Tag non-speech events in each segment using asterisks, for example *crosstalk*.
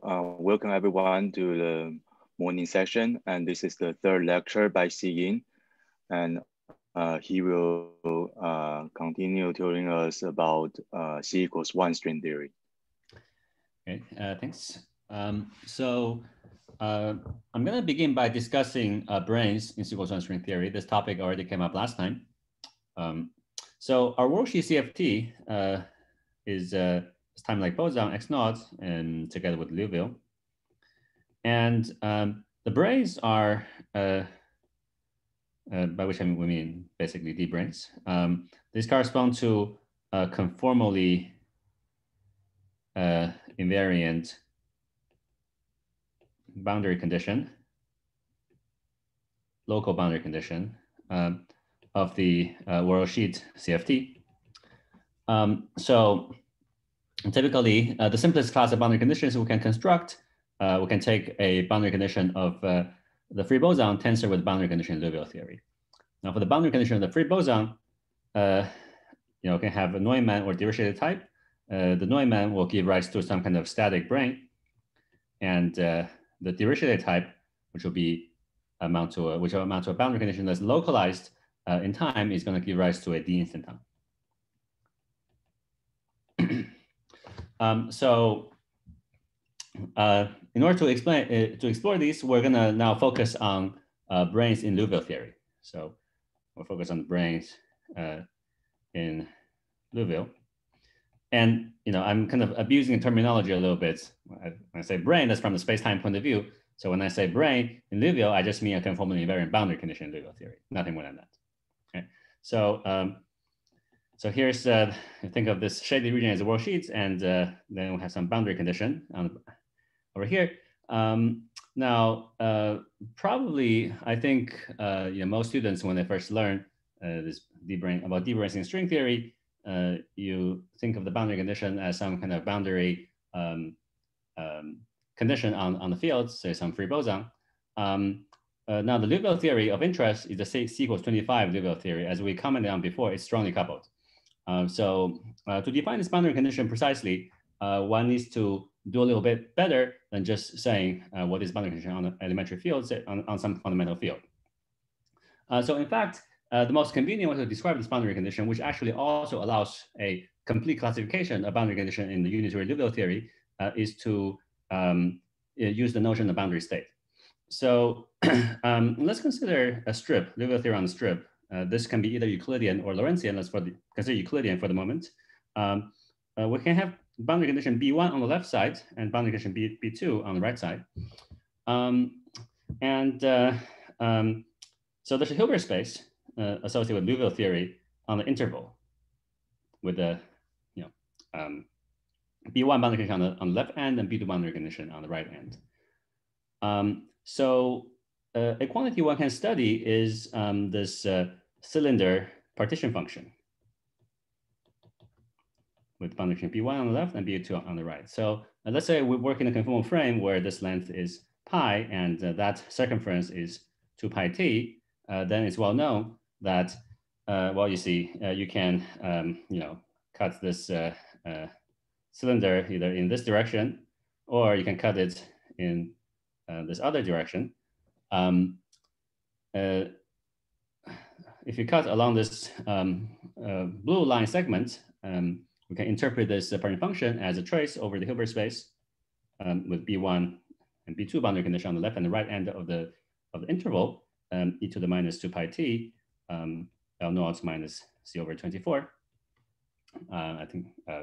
Uh, welcome everyone to the morning session. And this is the third lecture by Yin, And uh, he will uh, continue telling us about uh, C equals one string theory. Okay, uh, thanks. Um, so uh, I'm gonna begin by discussing branes in C equals one string theory. This topic already came up last time. Um, so our worldsheet CFT is it's time like boson X naught and together with Liouville. And um, the branes are, uh, uh, by which I mean, we mean basically D branes. Um, these correspond to conformally uh, invariant boundary condition, local boundary condition um, of the uh, world sheet CFT. Um, so typically, uh, the simplest class of boundary conditions we can construct, uh, we can take a boundary condition of uh, the free boson tensor with boundary condition Liouville theory. Now, for the boundary condition of the free boson, uh, you know, can have a Neumann or Dirichlet type. Uh, the Neumann will give rise to some kind of static brane, and uh, the Dirichlet type, which will be amount to a, which will amount to a boundary condition that's localized in time, is going to give rise to a d instanton. Um, so uh, in order to explain uh, to explore these, we're gonna now focus on uh, branes in Liouville theory. So we'll focus on the branes uh, in Liouville. And you know, I'm kind of abusing the terminology a little bit. When I say brane, that's from the space-time point of view. So when I say brane in Liouville, I just mean a conformally invariant boundary condition in Liouville theory, nothing more than that. Okay. So um, so here's, uh, think of this shaded region as a worldsheet, and uh, then we have some boundary condition on, over here. Um, now, uh, probably, I think uh, you know, most students, when they first learn uh, this D-brane, about D-branes in string theory, uh, you think of the boundary condition as some kind of boundary um, um, condition on, on the fields, say some free boson. Um, now, the Liouville theory of interest is the C, C equals 25 Liouville theory. As we commented on before, it's strongly coupled. Um, so uh, to define this boundary condition precisely, uh, one needs to do a little bit better than just saying uh, what is boundary condition on an elementary field on, on some fundamental field. Uh, so in fact, uh, the most convenient way to describe this boundary condition, which actually also allows a complete classification of boundary condition in the unitary Liouville theory, is to um, use the notion of boundary state. So *clears throat* um, let's consider a strip, Liouville theory on the strip, uh, this can be either Euclidean or Lorentzian. Let's for the, consider Euclidean for the moment. Um, uh, we can have boundary condition B1 on the left side and boundary condition B, B2 on the right side. Um, and uh, um, so there's a Hilbert space uh, associated with Liouville theory on the interval with the you know um, B1 boundary condition on the, on the left end and B2 boundary condition on the right end. Um, so uh, a quantity one can study is um, this uh, cylinder partition function with function B1 on the left and B2 on the right. So uh, let's say we work in a conformal frame where this length is pi and uh, that circumference is 2 pi t, uh, then it's well known that, uh, well, you see, uh, you can, um, you know, cut this cylinder either in this direction or you can cut it in this other direction. Um, if you cut along this um, uh, blue line segment, um, we can interpret this separate function as a trace over the Hilbert space um, with B1 and B2 boundary condition on the left and the right end of the, of the interval, um, e to the minus 2 pi t, um, L naught minus C over 24. Uh, I think uh,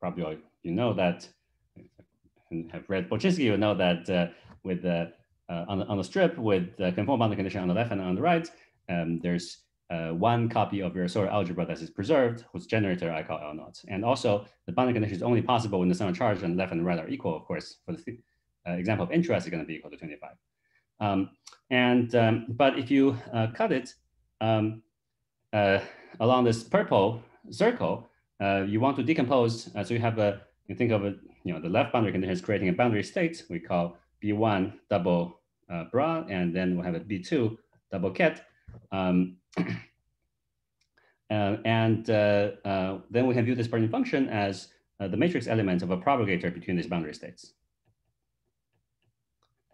probably you know that, and have read Polchinski, you know that uh, with the, uh, on, the, on the strip with the conformal boundary condition on the left and on the right, um, there's uh, one copy of Virasoro algebra that is preserved, whose generator I call L naught. And also the boundary condition is only possible when the sum of charge and left and right are equal, of course, for the uh, example of interest is gonna be equal to 25. Um, and, um, but if you uh, cut it um, uh, along this purple circle, uh, you want to decompose, uh, so you have a, you think of it, you know, the left boundary condition is creating a boundary state we call B1 double bra, and then we have a B2 double ket. Um, *clears throat* and uh, uh, then we can view this Bernoulli function as the matrix element of a propagator between these boundary states.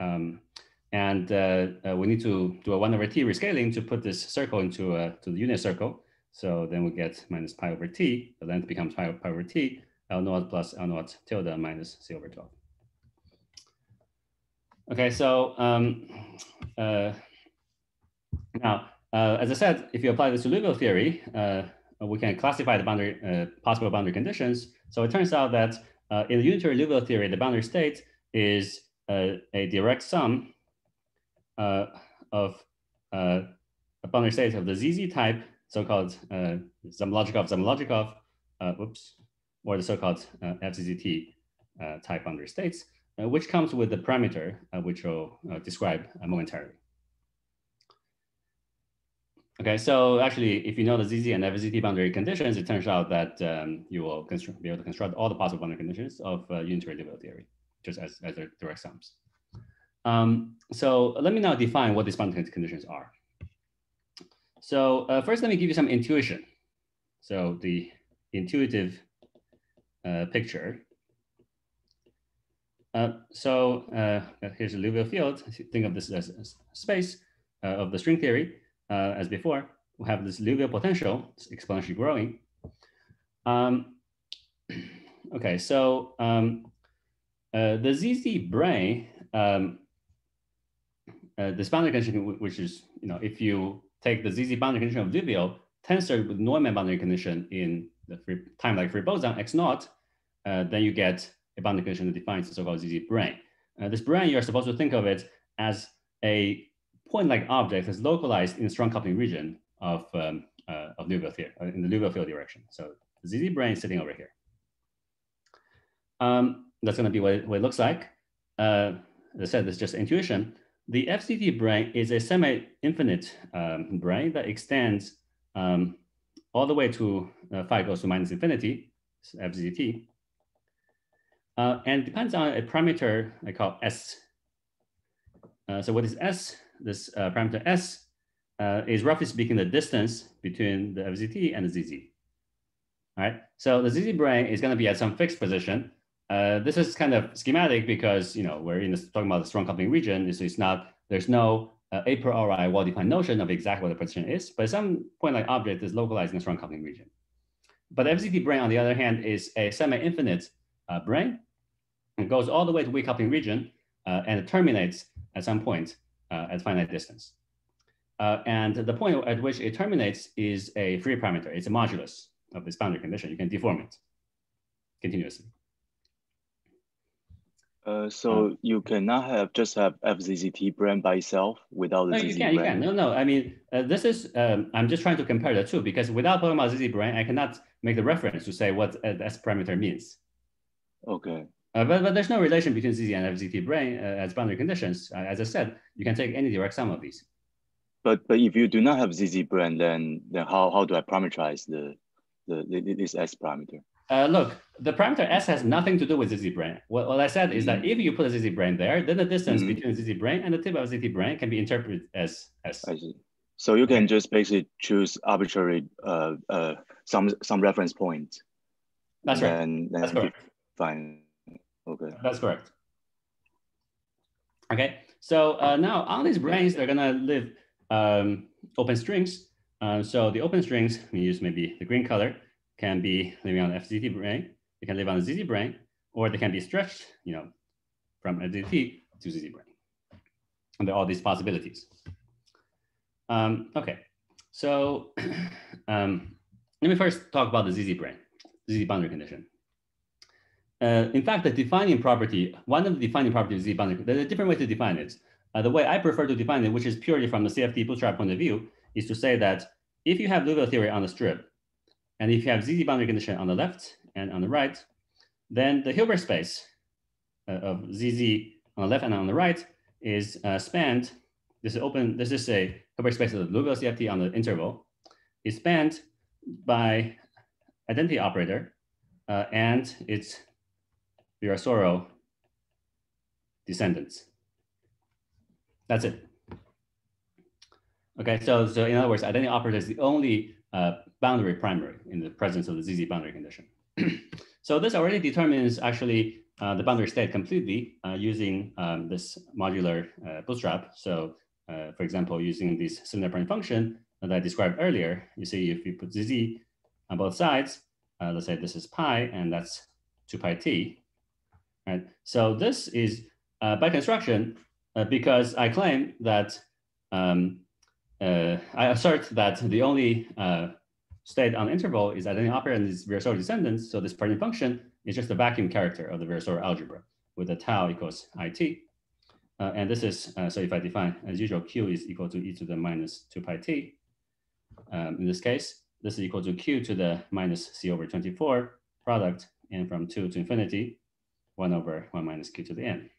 Um, and uh, uh, we need to do a one over t rescaling to put this circle into a, to the unit circle. So then we get minus pi over t, the length becomes pi, pi over t, L naught plus L naught tilde minus C over 12. Okay, so um, uh, now, uh, as I said, if you apply this to Liouville theory, uh, we can classify the boundary uh, possible boundary conditions. So it turns out that uh, in the unitary Liouville theory, the boundary state is uh, a direct sum of a boundary state of the ZZ type, so-called uh, Zamolodchikov Zamolodchikov, whoops, or the so-called uh, FZZT type boundary states, which comes with the parameter, which we'll describe momentarily. Okay, so actually, if you know the ZZ and FZT boundary conditions, it turns out that um, you will be able to construct all the possible boundary conditions of uh, unitary Liouville theory, just as, as their direct sums. Um, so let me now define what these boundary conditions are. So uh, first, let me give you some intuition. So the intuitive uh, picture. Uh, so uh, here's a Liouville field. Think of this as, as space uh, of the string theory uh, as before, we have this Liouville potential it's exponentially growing. Um, *clears throat* okay, so um, uh, the ZZ brane, um, uh, this boundary condition, which is, you know, if you take the ZZ boundary condition of Liouville, tensor with Neumann boundary condition in the free, time like free boson x naught, uh, then you get a boundary condition that defines the so-called ZZ brane. Uh, this brane, you're supposed to think of it as a point-like object is localized in the strong coupling region of, um, uh, of Liouville field, uh, in the Liouville field direction. So the ZZ brane is sitting over here. Um, that's going to be what it, what it looks like. Uh, as I said, is just intuition. The FZT brane is a semi-infinite um, brane that extends um, all the way to uh, phi goes to minus infinity, FZT. Uh, and depends on a parameter I call S. Uh, so what is S? This uh, parameter s uh, is roughly speaking the distance between the FZT and the ZZ. All right, so the ZZ brane is going to be at some fixed position. Uh, this is kind of schematic because you know we're in this, talking about the strong coupling region, so it's not there's no uh, a priori well-defined notion of exactly what the position is, but some point-like object is localized in the strong coupling region. But FZT brane, on the other hand, is a semi-infinite uh, brane. It goes all the way to weak coupling region uh, and it terminates at some point at finite distance. Uh, and the point at which it terminates is a free parameter. It's a modulus of this boundary condition. You can deform it continuously. Uh, so um, you cannot have just have FZZT brane by itself without the no, ZZ you can, brane. You can. No, no. I mean, uh, this is. Um, I'm just trying to compare the two because without about ZZ brane, I cannot make the reference to say what uh, S parameter means. Okay. Uh, but, but there's no relation between ZZ and FZT brane uh, as boundary conditions. Uh, as I said, you can take any direct sum of these. But but if you do not have ZZ brane, then then how, how do I parameterize the, the, the this S parameter? Uh, look, the parameter S has nothing to do with ZZ brane. What, what I said mm -hmm. is that if you put a ZZ brane there, then the distance mm -hmm. between ZZ brane and the tip of ZZ brane can be interpreted as S. I see. So you can just basically choose arbitrary uh, uh, some some reference point. That's right. Then, then That's correct. Fine. Okay. That's correct. Okay, so uh, now on these branes, they're gonna live um, open strings. Uh, so the open strings, we use maybe the green color, can be living on the FZT brane, they can live on the ZZ brane, or they can be stretched, you know, from FZT to ZZ brane. And there are all these possibilities. Um, okay, so *clears throat* um, let me first talk about the ZZ brane, ZZ boundary condition. Uh, in fact, the defining property, one of the defining properties of Z boundary, there's a different way to define it. Uh, the way I prefer to define it, which is purely from the CFT bootstrap point of view, is to say that if you have Liouville theory on the strip, and if you have ZZ boundary condition on the left and on the right, then the Hilbert space uh, of ZZ on the left and on the right is uh, spanned. This is open. This is a Hilbert space of the Liouville CFT on the interval. Is spanned by identity operator, uh, and it's Virasoro descendants. That's it. Okay, so, so in other words, identity operator is the only uh, boundary primary in the presence of the ZZ boundary condition. *clears throat* so this already determines actually uh, the boundary state completely uh, using um, this modular uh, bootstrap. So uh, for example, using this cylinder point function that I described earlier, you see if you put z on both sides, uh, let's say this is pi and that's 2 pi t, right? So this is by construction because I claim that um, I assert that the only state on the interval is that any operator is Virasoro descendants. So this partition function is just the vacuum character of the Virasoro algebra with a tau equals it. Uh, and this is, uh, so if I define as usual, q is equal to e to the minus 2 pi t. Um, in this case, this is equal to q to the minus c over 24 product, and from 2 to infinity, 1 over 1 minus q to the n,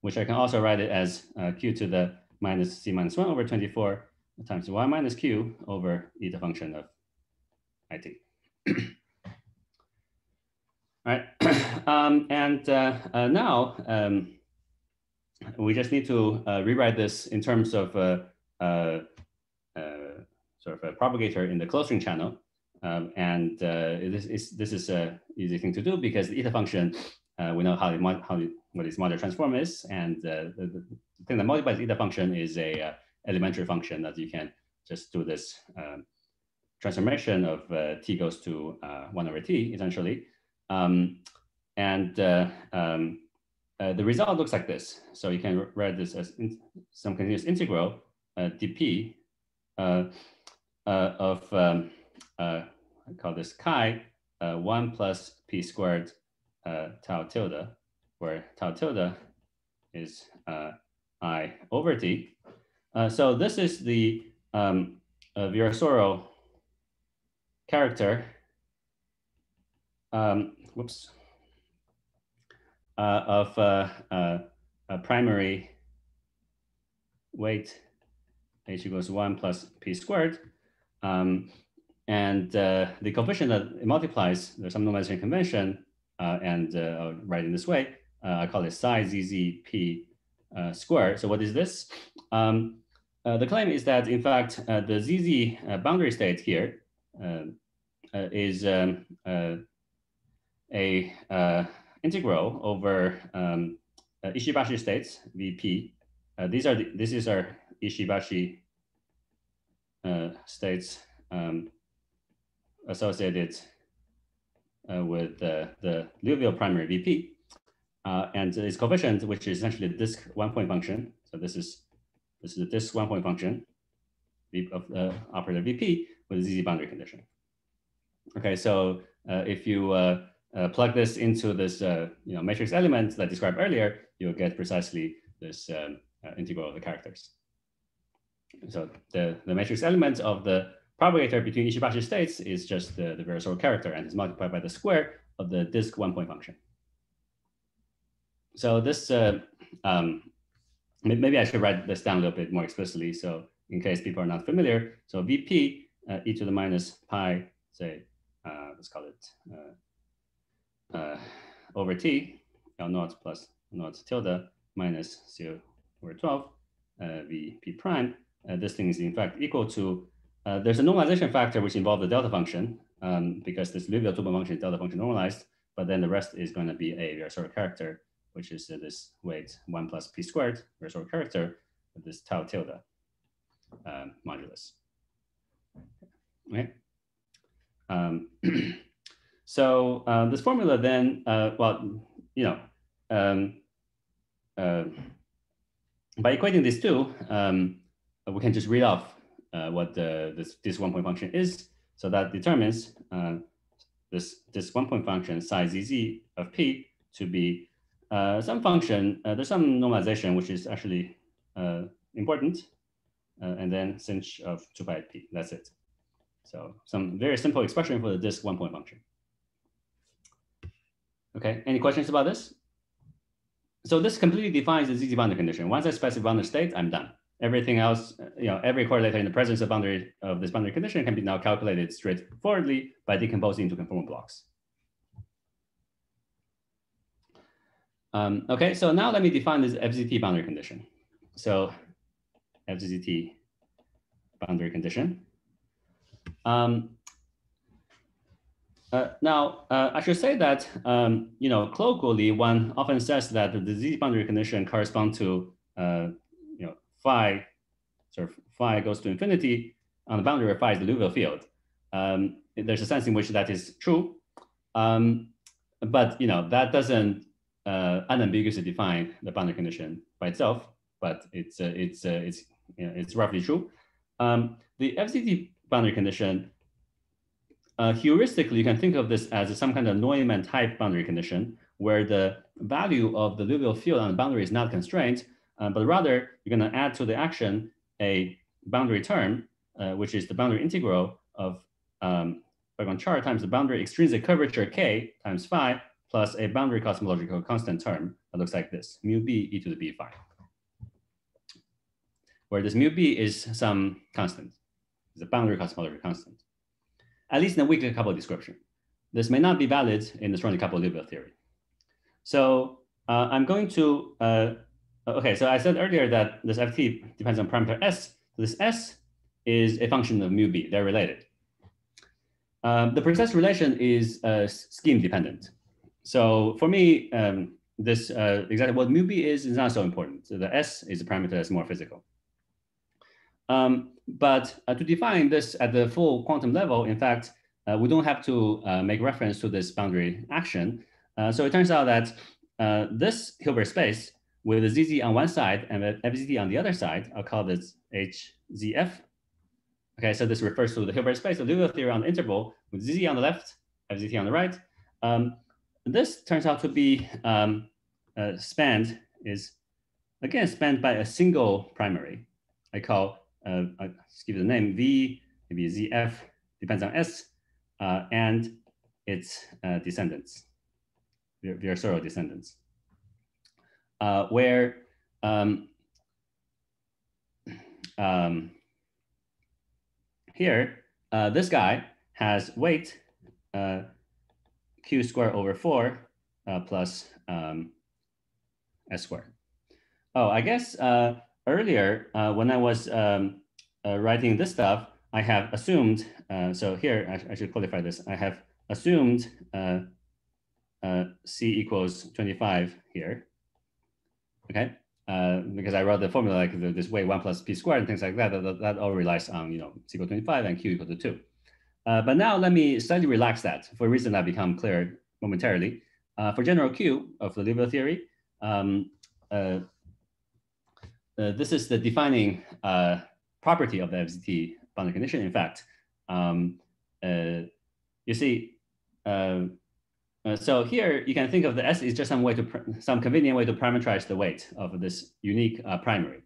which I can also write it as uh, q to the minus c minus 1 over 24 times y minus q over e the function of it. *clears throat* All right, *clears throat* um, and uh, uh, now um, we just need to uh, rewrite this in terms of uh, uh, sort of a propagator in the closing channel. Um, and this is, this is an easy thing to do because the eta function, we know how, the, how the, what its modular transform is. And the, the, thing that multiplies eta function is a elementary function that you can just do this um, transformation of uh, t goes to uh, 1 over t, essentially. Um, and uh, um, uh, the result looks like this. So you can write this as in, some continuous integral uh, dp uh, of, um, I call this chi, 1 plus p squared tau tilde, where tau tilde is i over t. Uh, so this is the um, uh, Virasoro character. Um, whoops. Uh, of uh, uh, a primary weight h equals 1 plus p squared. Um, and uh, the coefficient that multiplies, some normalization convention, and I'll write this way. I call it psi zzp squared. So what is this? Um, uh, the claim is that, in fact, uh, the ZZ uh, boundary state here uh, is um, uh, a integral over um, Ishibashi states, VP. these are the, this is our Ishibashi states um, associated with the the Liouville primary VP. and its coefficient, which is essentially the disk one point function. So this is this is this one point function of the operator VP with a ZZ boundary condition. Okay, so uh, if you uh, uh, plug this into this uh, you know, matrix element that I described earlier, you'll get precisely this um, uh, integral of the characters. So the, the matrix element of the propagator between Ishibashi states is just the, the Virasoro character and is multiplied by the square of the disk one point function. So this uh, um, maybe I should write this down a little bit more explicitly. So in case people are not familiar, so VP uh, e to the minus pi, say, uh, let's call it uh, uh over T, L naught plus naught tilde minus 0 over 12, uh, VP prime. This thing is in fact equal to, there's a normalization factor which involves the delta function um, because this Liouville two function is delta function normalized, but then the rest is going to be a sort of character which is uh, this weight one plus p squared, Virasoro character, with this tau tilde um, modulus. Okay. Um, *clears throat* so uh, this formula then, uh, well, you know, um, uh, by equating these two, um, we can just read off uh, what the, this, this one point function is. So that determines uh, this, this one point function psi zz of p to be uh, some function, uh, there's some normalization, which is actually uh, important. Uh, and then sinh of 2 pi p, that's it. So some very simple expression for the disk one point function. Okay, any questions about this? So this completely defines the ZZ boundary condition. Once I specify boundary state, I'm done. Everything else, you know, every correlator in the presence of boundary of this boundary condition can be now calculated straightforwardly by decomposing into conformal blocks. Um, okay, so now let me define this FZT boundary condition. So FZT boundary condition. Um, uh, now, uh, I should say that, um, you know, colloquially, one often says that the ZZ boundary condition corresponds to, uh, phi, sort of phi goes to infinity on the boundary where phi is the Liouville field. Um, there's a sense in which that is true. Um, but, you know, that doesn't uh, unambiguously define the boundary condition by itself, but it's, uh, it's, uh, it's, you know, it's roughly true. Um, the FZT boundary condition uh, heuristically, you can think of this as some kind of Neumann type boundary condition where the value of the Liouville field on the boundary is not constrained, uh, but rather you're going to add to the action a boundary term, uh, which is the boundary integral of um, char times the boundary extrinsic curvature k times phi plus a boundary cosmological constant term that looks like this, mu b e to the b phi, where this mu b is some constant, is a boundary cosmological constant at least in the weakly coupled description. This may not be valid in the strongly coupled Liouville theory. So uh, I'm going to, uh, okay, so I said earlier that this ft depends on parameter s. This s is a function of mu b, they're related. Um, the precise relation is uh, scheme dependent. So for me, um, this uh, exactly what mu b is is not so important. So the s is a parameter that's more physical. Um, but uh, to define this at the full quantum level, in fact, uh, we don't have to uh, make reference to this boundary action. Uh, so it turns out that uh, this Hilbert space with the ZZ on one side and the FZT on the other side, I'll call this HZF. Okay, so this refers to the Hilbert space of Liouville theory on the interval with ZZ on the left, FZT on the right. Um, this turns out to be um, uh, spanned is again spanned by a single primary. I call uh, I'll just give it a name, V, maybe ZF, depends on S, uh, and its uh, descendants, Virasoro descendants, uh, where um, um, here, uh, this guy has weight uh, q squared over 4 uh, plus um, s squared. Oh, I guess uh, earlier, uh, when I was um, writing this stuff, I have assumed, so here I, I, should qualify this, I have assumed C equals 25 here, okay? Uh, because I wrote the formula like this way one plus p squared and things like that, that, that all relies on, you know, C equal 25 and Q equal to two. but now let me slightly relax that for a reason that become clear momentarily. for general Q of the Liouville theory, um, uh, this is the defining uh, property of the FZT boundary condition. In fact, um, uh, you see, uh, uh, so here you can think of the S is just some way to some convenient way to parameterize the weight of this unique primary.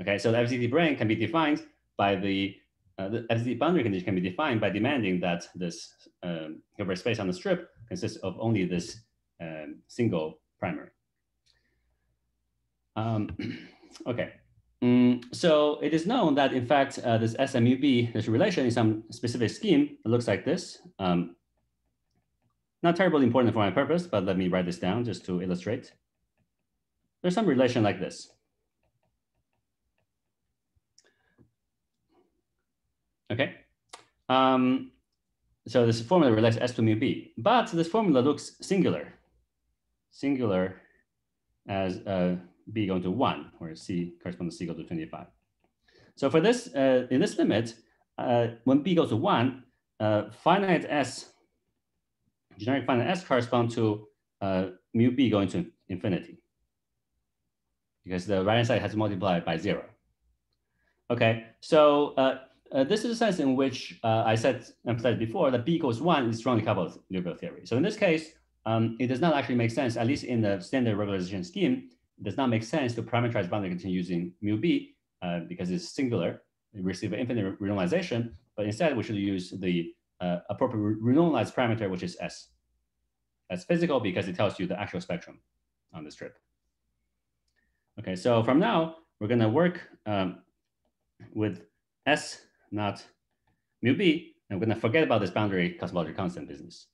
Okay, so the FZT brane can be defined by the the FZT boundary condition can be defined by demanding that this um, Hilbert space on the strip consists of only this um, single primary. Um, *clears throat* Okay. Mm, so it is known that in fact, uh, this SMUB, this relation in some specific scheme, it looks like this. Um, not terribly important for my purpose, but let me write this down just to illustrate. There's some relation like this. Okay. Um, so this formula relates S to mu B, but this formula looks singular. Singular as uh, b going to 1, where c corresponds to c go to 25. So for this, uh, in this limit, uh, when b goes to 1, uh, finite s, generic finite s corresponds to uh, mu b going to infinity because the right hand side has multiplied by 0. Okay, so uh, uh, this is a sense in which I said emphasized before that b equals 1 is strongly coupled Liouville theory. So in this case, um, it does not actually make sense, at least in the standard regularization scheme, it does not make sense to parameterize boundary condition using mu b uh, because it's singular. We receive infinite renormalization, but instead we should use the uh, appropriate renormalized parameter, which is s. That's physical because it tells you the actual spectrum on this strip. Okay, so from now, we're gonna work um, with s, not mu b, and we're gonna forget about this boundary cosmological constant business.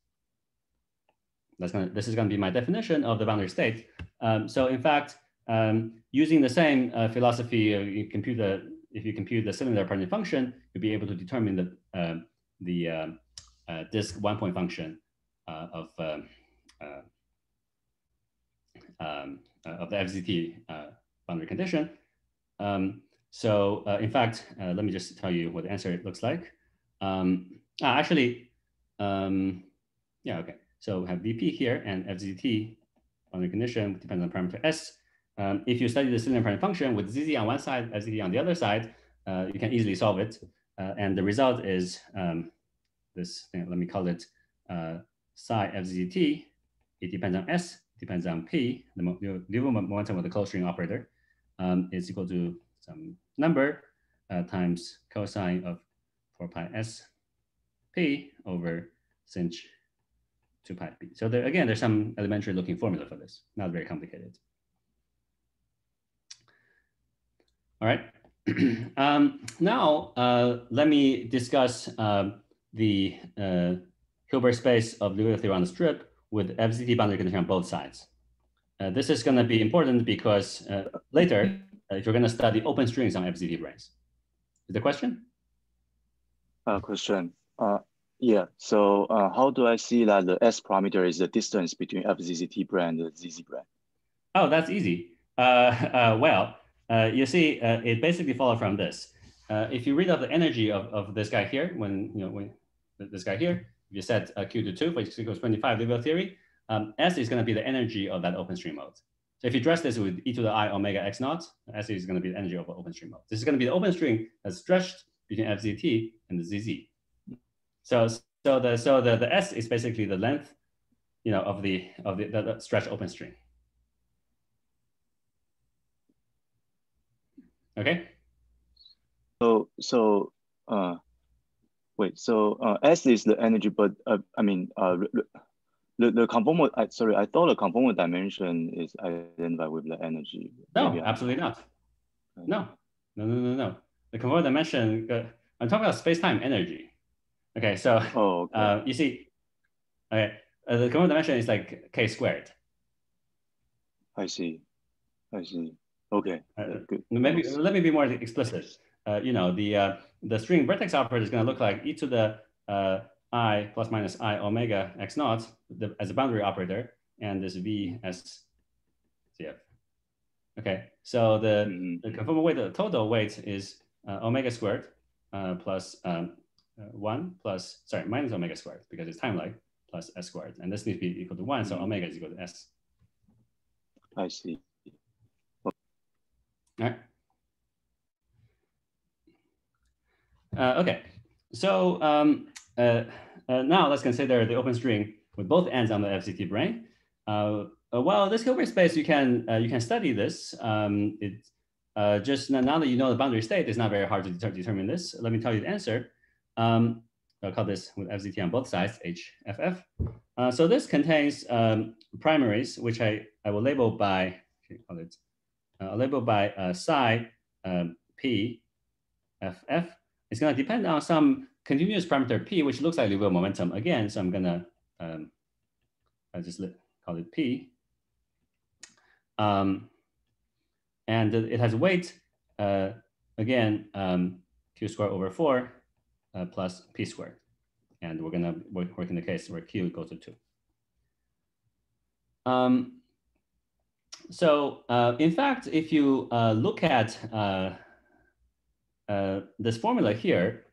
That's gonna, this is gonna be my definition of the boundary state. Um, so in fact, um, using the same uh, philosophy, uh, you compute the, if you compute the cylinder partition function, you'll be able to determine the, uh, the um, uh, disk one point function uh, of um, uh, um, of the FZT boundary condition. Um, so in fact, let me just tell you what the answer looks like. Um, ah, actually, yeah, okay. So we have VP here and FZT boundary condition depends on parameter S. Um, if you study the cylinder partition function with ZZ on one side, FZT on the other side, uh, you can easily solve it. Uh, and the result is um, this thing, let me call it uh, psi FZT. It depends on S, depends on P, the Liouville momentum of the closed string operator um, is equal to some number uh, times cosine of 4 pi S P over sinh 2 pi B. So there, again, there's some elementary looking formula for this, not very complicated. All right. *clears throat* um, now, uh, let me discuss uh, the uh, Hilbert space of Liouville theory on the strip with FZT boundary condition on both sides. Uh, this is going to be important because uh, later, uh, if you're going to study open strings on FZT branes. Is the question? Uh, question. Uh, yeah, so uh, how do I see that the S parameter is the distance between FZT brane and ZZ brane? Oh, that's easy. Uh, *laughs* uh, well, uh, you see, uh, it basically follows from this. Uh, if you read out the energy of, of this guy here, when you know when this guy here, if you set Q to two, which equals 25 Liouville theory, um, S is going to be the energy of that open string mode. So if you dress this with e to the i omega x naught, S is going to be the energy of the open string mode. This is going to be the open string that's stretched between FZT and the ZZ. So so the so the, the S is basically the length, you know, of the of the, the, the stretch open string. Okay. So so uh, wait. So uh, S is the energy, but uh, I mean uh, the the conformal. I, sorry, I thought the conformal dimension is identified with the energy. No, Maybe absolutely not. No, no, no, no, no. The conformal dimension. Uh, I'm talking about space-time energy. Okay, so oh, okay. Uh, you see, okay, uh, the conformal dimension is like k squared. I see, I see. Okay, uh, good. Maybe let me be more explicit. Uh, you know, the uh, the string vertex operator is going to look like e to the uh, i plus minus i omega x naught the, as a boundary operator, and this v as cf. Okay, so the, mm -hmm. the conformal weight, the total weight is uh, omega squared uh, plus um, one plus sorry minus omega squared because it's time lag plus s squared, and this needs to be equal to one, so mm-hmm. omega is equal to s. I see. All right. Uh, okay, so um, uh, uh, now let's consider the open string with both ends on the FZT. Uh, uh, well, this Hilbert space, you can uh, you can study this. Um, it just now that you know the boundary state, it's not very hard to de determine this. Let me tell you the answer. Um, I'll call this with FZT on both sides, HFF. so this contains um, primaries, which I, I will label by, call it uh, labeled by uh, psi um, p f f. It's going to depend on some continuous parameter p, which looks like Liouville momentum again. So I'm going to um, I just call it p. Um, and it has weight uh, again um, q squared over four uh, plus p squared. And we're going to work, work in the case where q equals to two. Um, so uh, in fact, if you uh, look at uh, uh this formula here,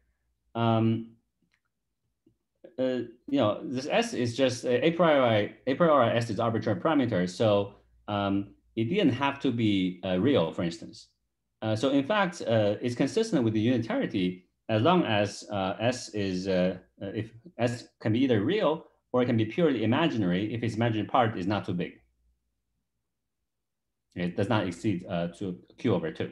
um, uh, you know, this S is just a priori, a priori S is arbitrary parameter. So um, it didn't have to be real, for instance. so in fact, it's consistent with the unitarity as long as S is, if S can be either real or it can be purely imaginary if its imaginary part is not too big. It does not exceed uh, to q over two,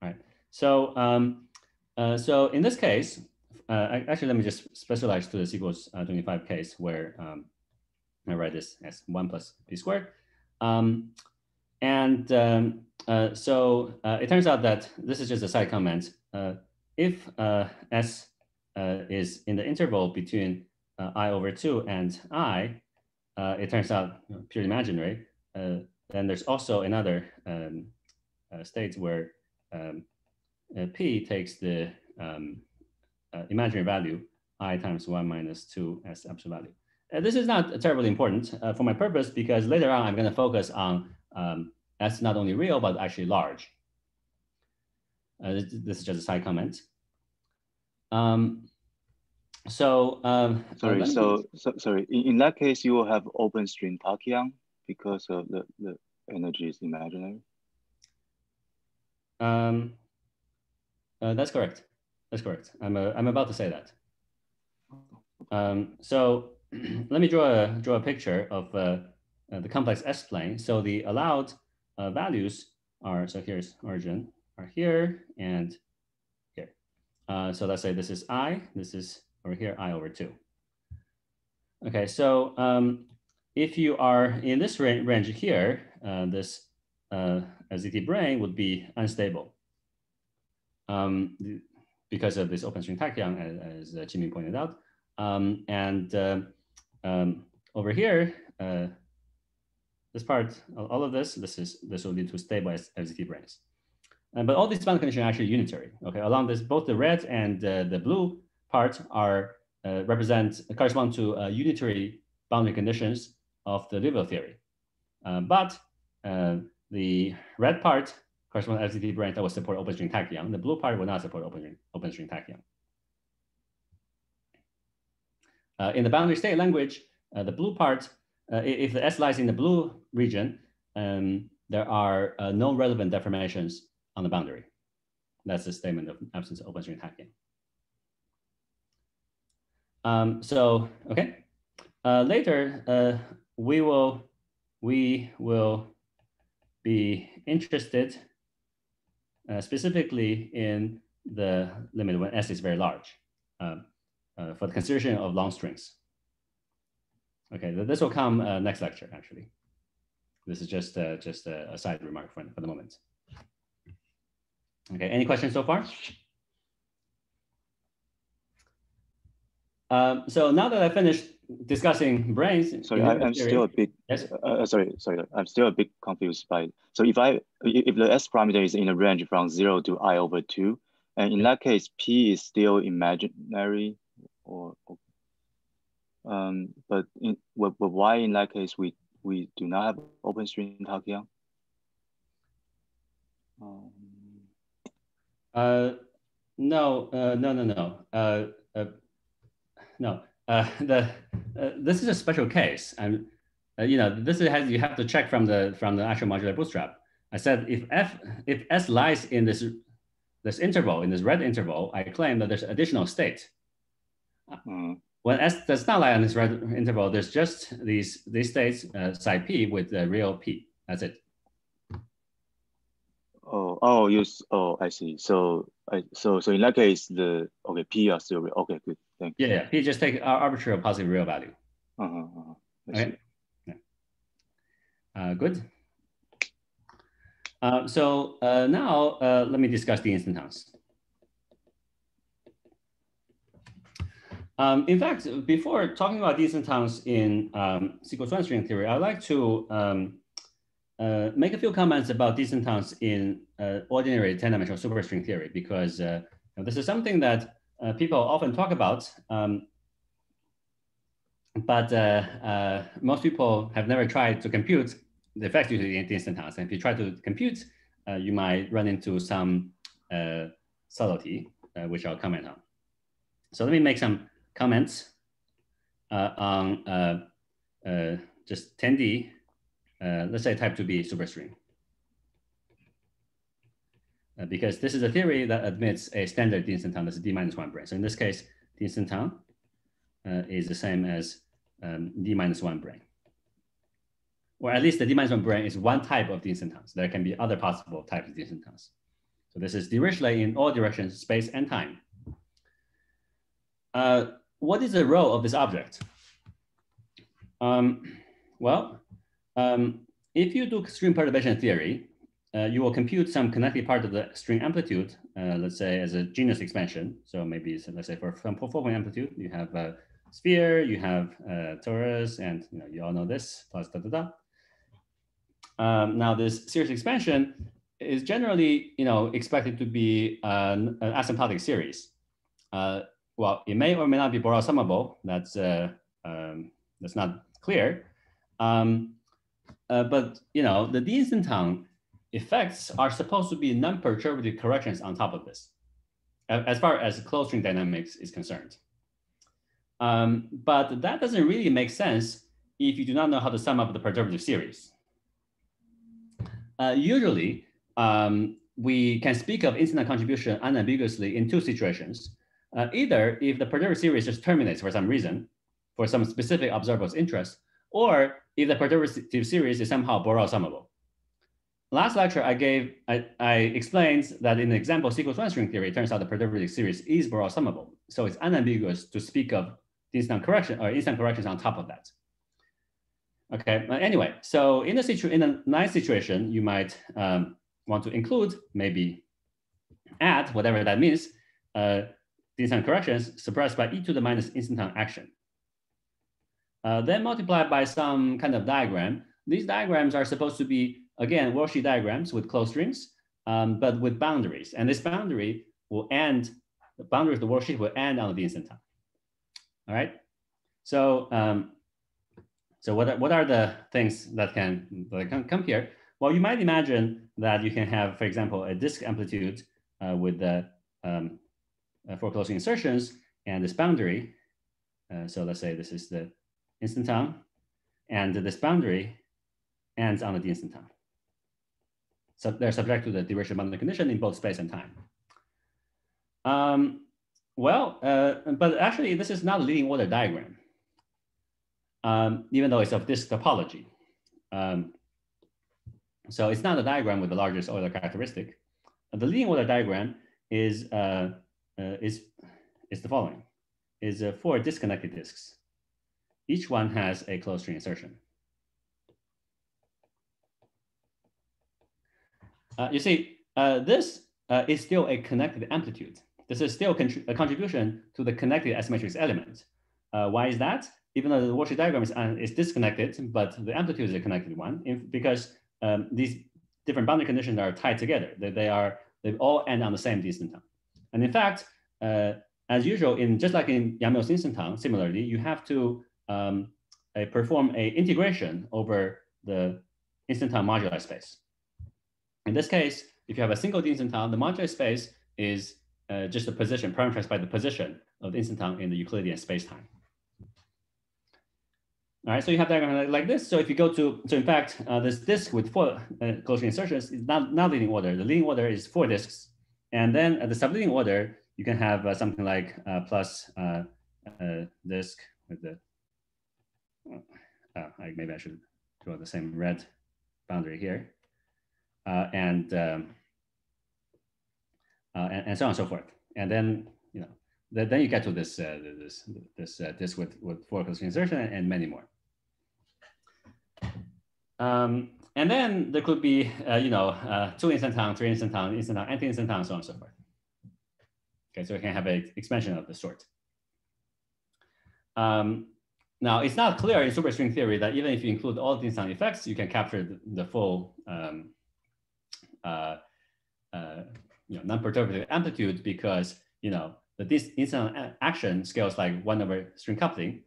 right? So, um, uh, so in this case, uh, actually, let me just specialize to the equals uh, 25 case where um, I write this as one plus p squared. Um, and um, uh, so uh, it turns out that this is just a side comment. If S is in the interval between i over 2 and i, it turns out purely imaginary. Then there's also another um, uh, state where um, uh, P takes the um, uh, imaginary value i times one minus two as absolute value. Uh, this is not terribly important uh, for my purpose because later on I'm going to focus on um, s not only real, but actually large. Uh, this, is just a side comment. Um, so um, sorry, so, so, sorry. In, in that case, you will have open string tachyon because of the, the energy is imaginary. Um, uh, that's correct. That's correct. I'm, uh, I'm about to say that. Um, so *clears throat* let me draw a, draw a picture of uh, uh, the complex S-plane. So the allowed uh, values are, so here's origin, are here and here. Uh, so let's say this is I, this is over here, I over two. Okay, so um, if you are in this range here, uh, this uh, ZT brane would be unstable um, because of this open string tachyon, as, as uh, Jimmy pointed out. Um, and uh, um, over here, uh, this part, all of this, this is this will lead to stable ZT branes. Uh, but all these bound conditions are actually unitary. Okay, along this, both the red and uh, the blue part are uh, represent correspond to uh, unitary boundary conditions of the Liouville theory. Uh, but uh, the red part corresponds to ZT branch that will support open string tachyon. The blue part will not support open string, open string tachyon. in the boundary state language, the blue part, if the S lies in the blue region, um, there are no relevant deformations on the boundary. That's the statement of absence of open string tachyon. Um, so, okay. Uh, later, uh, we will we will be interested uh, specifically in the limit when S is very large um, uh, for the consideration of long strings. Okay, this will come uh, next lecture, actually. This is just, uh, just a, a side remark for, for the moment. Okay, any questions so far? Um, so now that I finished discussing branes. sorry, I, am still a bit. Yes. Uh, uh, sorry, sorry, I'm still a bit confused by. So if I if the s parameter is in a range from zero to i over two, and in that case, p is still imaginary, or, um, but in but, but why in that case we we do not have open string tachyon? Um, uh, no, uh, no, no, no. Uh, uh, no, uh, the uh, this is a special case, and uh, you know this has you have to check from the from the actual modular bootstrap. I said if f if s lies in this this interval in this red interval, I claim that there's additional state. Mm. When s does not lie in this red interval, there's just these these states uh, psi p with the real p. That's it. Oh, oh, you. Oh, I see. So, I so so in that case, the okay, p are still. Okay, good. Thank you. Yeah, yeah. P just take our arbitrary positive real value. Uh huh. Uh -huh. Okay. Yeah. Uh, good. Uh, so uh, now uh, let me discuss the instantons. Um, in fact, before talking about the instantons in um, string theory, I'd like to um, uh, make a few comments about these instantons in uh, ordinary 10-dimensional superstring theory, because uh, this is something that uh, people often talk about, um, but uh, uh, most people have never tried to compute the effective the instantons. And if you try to compute, you might run into some subtlety, which I'll comment on. So let me make some comments on just 10D uh, let's say type 2B superstring. Uh, because this is a theory that admits a standard D instanton that's a D minus one brane. So in this case, D instanton uh, is the same as um, D minus one brane. Or at least the D minus one brane is one type of D instantons. There can be other possible types of D instantons. So this is Dirichlet in all directions, space and time. Uh, what is the role of this object? Um, well, um, if you do string perturbation theory, uh, you will compute some connected part of the string amplitude, uh, let's say as a genus expansion. So maybe, let's say for some four-point amplitude, you have a sphere, you have a torus, and you, know, you all know this, plus da da da. Um, now this series expansion is generally, you know, expected to be an, an asymptotic series. Uh, well, it may or may not be Borel summable. That's, uh, um, that's not clear. Um, uh, but you know, the d-instanton effects are supposed to be non-perturbative corrections on top of this, as far as closed string dynamics is concerned. Um, but that doesn't really make sense if you do not know how to sum up the perturbative series. Uh, usually, um, we can speak of instanton contribution unambiguously in two situations. Uh, either if the perturbative series just terminates for some reason, for some specific observable's interest, or if the perturbative series is somehow Borel summable. Last lecture I gave, I, I explained that in the example sequence string theory, it turns out the perturbative series is Borel summable. So it's unambiguous to speak of instanton correction or instanton corrections on top of that. Okay, but anyway, so in a situ in a nice situation, you might um, want to include maybe add whatever that means, uh, instanton corrections suppressed by e to the minus instanton action. Uh, then multiplied by some kind of diagram. These diagrams are supposed to be, again, worldsheet diagrams with closed strings, um, but with boundaries. And this boundary will end, the boundary of the worldsheet will end on the instanton. All right. So, um, so what what are the things that can, that can come here? Well, you might imagine that you can have, for example, a disk amplitude uh, with the um, uh, insertions and this boundary. Uh, so let's say this is the instanton, and this boundary ends on the d-instanton. So they're subject to the Dirichlet boundary condition in both space and time. Um, well, uh, but actually this is not a leading order diagram, um, even though it's of this topology. Um, so it's not a diagram with the largest Euler characteristic. The leading order diagram is, uh, uh, is, is the following, is uh, four disconnected disks. Each one has a closed string insertion. Uh, you see, uh, this uh, is still a connected amplitude. This is still a contribution to the connected S matrix element. Uh, why is that? Even though the worldsheet diagram is, uh, is disconnected, but the amplitude is a connected one because um, these different boundary conditions are tied together. They, they are they all end on the same instanton. And in fact, as usual, in just like in Yang-Mills instanton, similarly, you have to um, perform a integration over the instanton moduli space. In this case, if you have a single instanton, the moduli space is uh, just the position, parameterized by the position of the instanton in the Euclidean spacetime. All right, so you have diagram like this. So if you go to, so in fact, uh, this disk with four uh, closely insertions is not, not leading order. The leading order is four disks. And then at the subleading order, you can have uh, something like uh, plus uh, uh, disk with the I, maybe I should draw the same red boundary here, and, um, uh, and, and so on and so forth. And then you know, then, then you get to this uh, this this uh, this with with four insertion and, and many more. Um, and then there could be, uh, you know, uh, two instanton, three instanton, instanton, anti-instanton, so on and so forth. Okay, so we can have an expansion of the sort. Um, now, it's not clear in superstring theory that even if you include all these sound effects, you can capture the, the full um, uh, uh, you know, non-perturbative amplitude because you know the this instanton action scales like one over string coupling.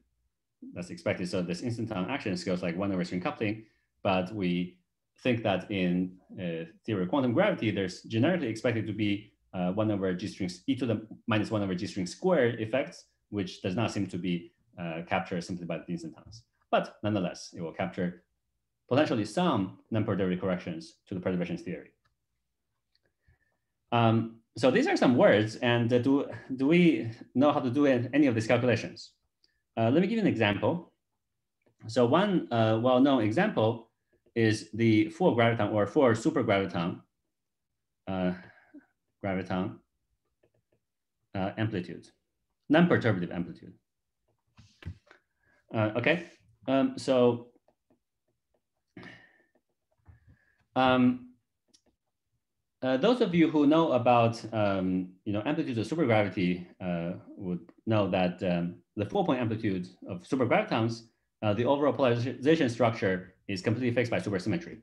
That's expected. So this instanton action scales like one over string coupling, but we think that in uh, theory of quantum gravity, there's generically expected to be uh, one over g string e to the minus one over g string squared effects, which does not seem to be uh, capture simply by the instantons. But nonetheless, it will capture potentially some non-perturbative corrections to the perturbations theory. Um, so these are some words, and uh, do, do we know how to do any of these calculations? Uh, let me give you an example. So one uh, well-known example is the four graviton or four supergraviton uh, graviton uh, amplitude, non-perturbative amplitude. Uh, okay, um, so um, uh, those of you who know about um, you know amplitudes of supergravity uh, would know that um, the four-point amplitude of supergravitons, uh, the overall polarization structure is completely fixed by supersymmetry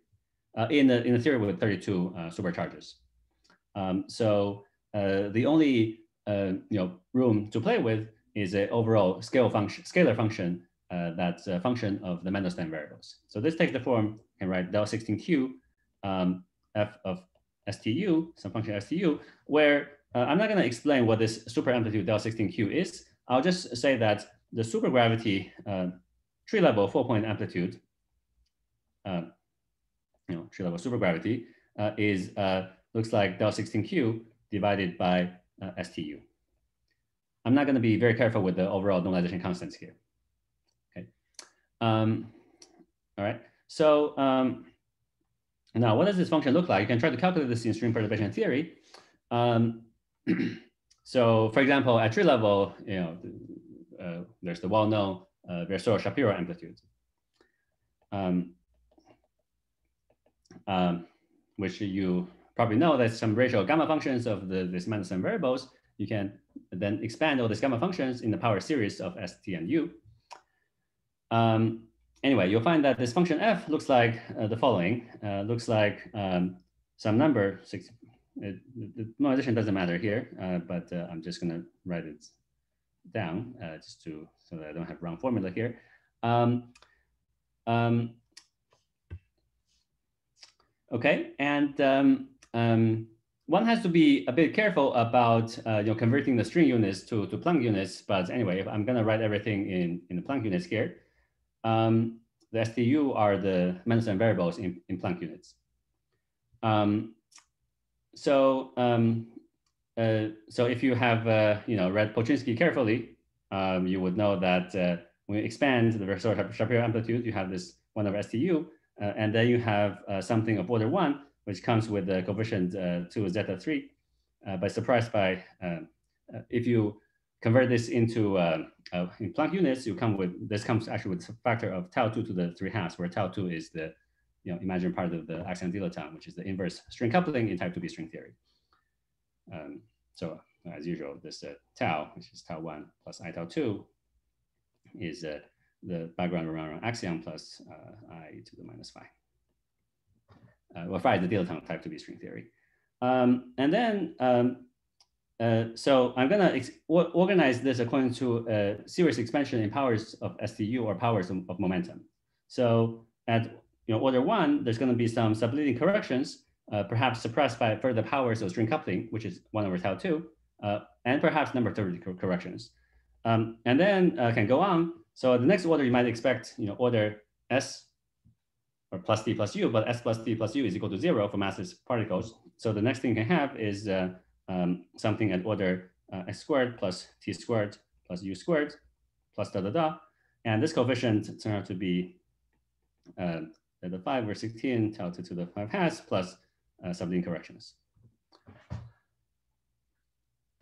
uh, in the in the theory with 32 uh, supercharges. Um, so the only you know, room to play with is an overall scale function, scalar function that's a function of the Mandelstam variables. So this takes the form, can write del 16q um, f of stu, some function stu, where uh, I'm not going to explain what this super amplitude del 16q is. I'll just say that the supergravity uh, tree level four point amplitude, uh, you know, tree level supergravity uh, is uh, looks like del 16q divided by uh, stu. I'm not going to be very careful with the overall normalization constants here. Okay. Um, all right. So um, now, what does this function look like? You can try to calculate this in string perturbation theory. Um, *clears throat* so, for example, at tree level, you know, uh, there's the well-known uh, Virasoro-Shapiro amplitude, um, um, which you probably know that some ratio gamma functions of the this Mandelstam variables. You can then expand all these gamma functions in the power series of S, T, and U. Um, anyway, you'll find that this function f looks like uh, the following. Uh, looks like um, some number, six, it, the normalization doesn't matter here, uh, but uh, I'm just gonna write it down uh, just to, so that I don't have wrong formula here. Um, um, okay, and um, um, one has to be a bit careful about uh, you know converting the string units to, to Planck units. But anyway, I'm going to write everything in, in the Planck units here. Um, the STU are the Mandelstam variables in, in Planck units. Um, so um, uh, so if you have uh, you know read Polchinski carefully, um, you would know that uh, when you expand the Virasoro-Shapiro amplitude, you have this one over STU, uh, and then you have uh, something of order one, which comes with the coefficient uh, 2 zeta 3. Uh, by surprise by, um, if you convert this into uh, uh, in Planck units, you come with, this comes actually with a factor of tau 2 to the 3 halves, where tau 2 is the you know, imaginary part of the axion dilaton, which is the inverse string coupling in type 2B string theory. Um, so as usual, this uh, tau, which is tau 1 plus i tau 2, is the background around axion plus i to the minus phi uh, well, phi is the dilaton type 2B string theory. Um, and then, um, uh, so I'm gonna organize this according to a series expansion in powers of STU or powers of, of momentum. So at you know, order one, there's gonna be some subleading corrections, uh, perhaps suppressed by further powers of string coupling, which is one over tau two, uh, and perhaps number theory corrections. Um, and then uh, can go on. So the next order you might expect, you know, order S or plus d plus u, but s plus d plus u is equal to zero for massless particles. So the next thing you can have is um, something at order uh, x squared plus t squared plus u squared plus da da da. And this coefficient turns out to be uh, the 5 or 16 tau to the 5 has plus uh, subleading corrections.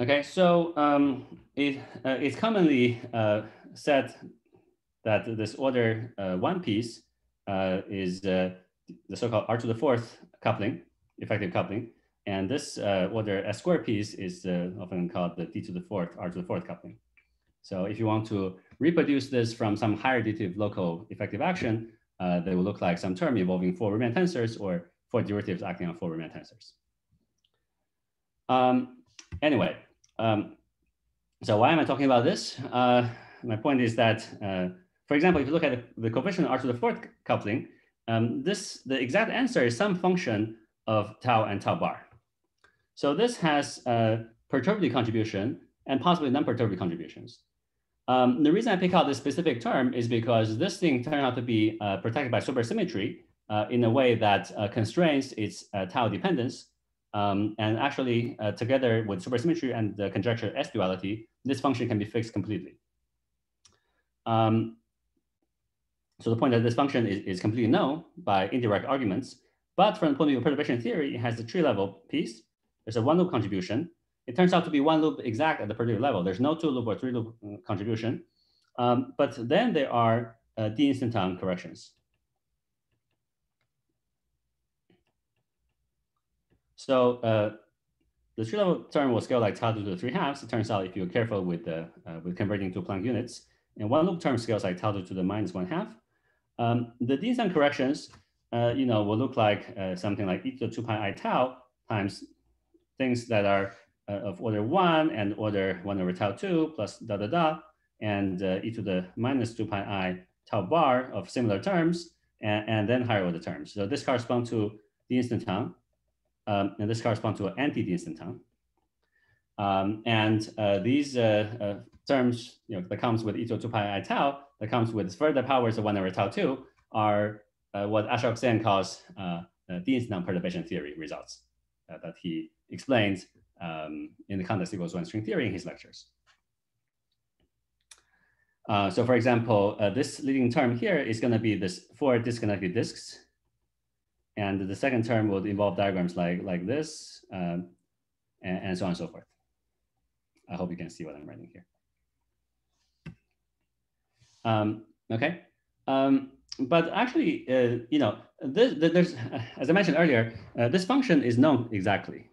Okay, so um, it, uh, it's commonly uh, said that this order uh, one piece uh, is uh, the so-called R to the fourth coupling, effective coupling. And this uh, order S square piece is often called the D to the fourth, R to the fourth coupling. So if you want to reproduce this from some higher derivative local effective action, uh, they will look like some term involving four Riemann tensors or four derivatives acting on four Riemann tensors. Um, anyway, um, so why am I talking about this? Uh, my point is that uh, for example, if you look at the, the coefficient R to the fourth coupling, um, this the exact answer is some function of tau and tau bar. So this has a perturbative contribution and possibly non-perturbative contributions. Um, the reason I pick out this specific term is because this thing turned out to be uh, protected by supersymmetry uh, in a way that uh, constrains its uh, tau dependence. Um, and actually, uh, together with supersymmetry and the conjecture S duality, this function can be fixed completely. Um, so the point that this function is, is completely known by indirect arguments, but from the point of view of perturbation theory, it has the tree level piece. There's a one loop contribution. It turns out to be one loop exact at the perturbative level. There's no two loop or three loop uh, contribution. Um, but then there are uh, d-instanton corrections. So uh, the tree level term will scale like tau to the three halves. It turns out if you're careful with, uh, with converting to Planck units, and one loop term scales like tau to the minus one half. Um, the d-instanton corrections, uh, you know, will look like uh, something like e to the 2 pi i tau times things that are of order one and order one over tau two plus da da da, and uh, e to the minus two pi i tau bar of similar terms, and, and then higher order terms. So this corresponds to the instanton, um, and this corresponds to an anti-d instanton. Um, and uh, these uh, uh, terms, you know, that comes with e to 2 pi i tau, that comes with further powers of 1 over tau 2, are uh, what Ashoke Sen calls uh, d instanton perturbation theory results that he explains um, in the context equals one string theory in his lectures. Uh, so for example, uh, this leading term here is going to be this four disconnected disks. And the second term would involve diagrams like, like this, um, and, and, so on and so forth. I hope you can see what I'm writing here. Um, okay. Um, but actually, uh, you know, this, there's, *laughs* as I mentioned earlier, uh, this function is known exactly,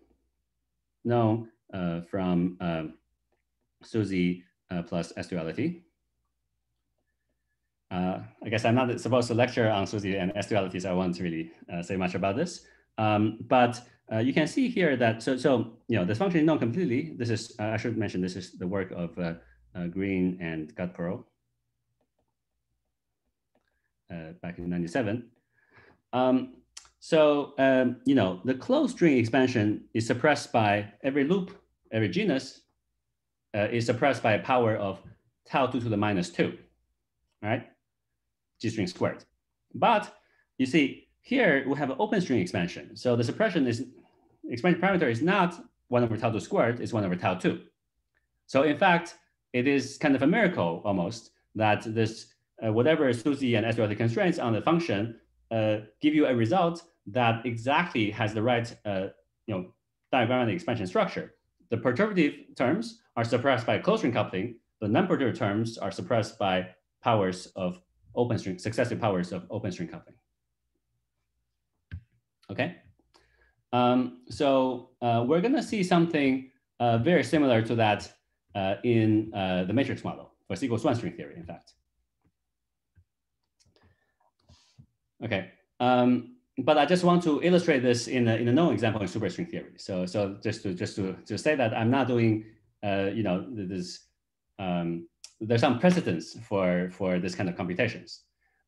known uh, from um, SUSY uh, plus S-duality. Uh, I guess I'm not supposed to lecture on SUSY and S-duality, so I won't really uh, say much about this. Um, but you can see here that, so, so you know, this function is known completely. This is, I should mention, this is the work of Green and. Uh, back in 97. Um, so, um, you know, the closed string expansion is suppressed by every loop, every genus uh, is suppressed by a power of tau 2 to the minus 2, right? G string squared. But you see, here we have an open string expansion. So the suppression is, expansion parameter is not 1 over tau 2 squared, it's 1 over tau 2. So in fact, it is kind of a miracle almost that this uh, whatever SUSY and SUSY constraints on the function uh, give you a result that exactly has the right uh, you know, diagrammatic expansion structure. The perturbative terms are suppressed by closed string coupling. The non-perturbative terms are suppressed by powers of open string, successive powers of open string coupling. Okay. Um, so uh, we're going to see something uh, very similar to that uh, in uh, the matrix model for equals one string theory, in fact. Okay. Um, but I just want to illustrate this in a, in a known example in superstring theory. So, so just to just to, to say that I'm not doing, uh, you know, this, um, there's some precedence for, for this kind of computations.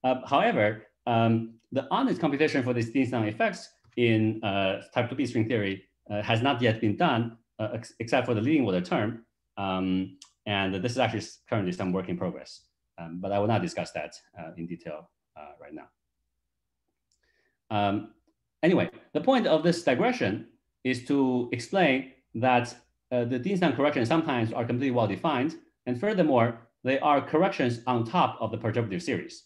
Uh, however, um, the honest computation for these D-instanton effects in uh, type 2B string theory uh, has not yet been done, uh, ex except for the leading order term. Um, and this is actually currently some work in progress. Um, but I will not discuss that uh, in detail right now. Um, anyway, the point of this digression is to explain that uh, the D-instanton corrections sometimes are completely well defined. And furthermore, they are corrections on top of the perturbative series.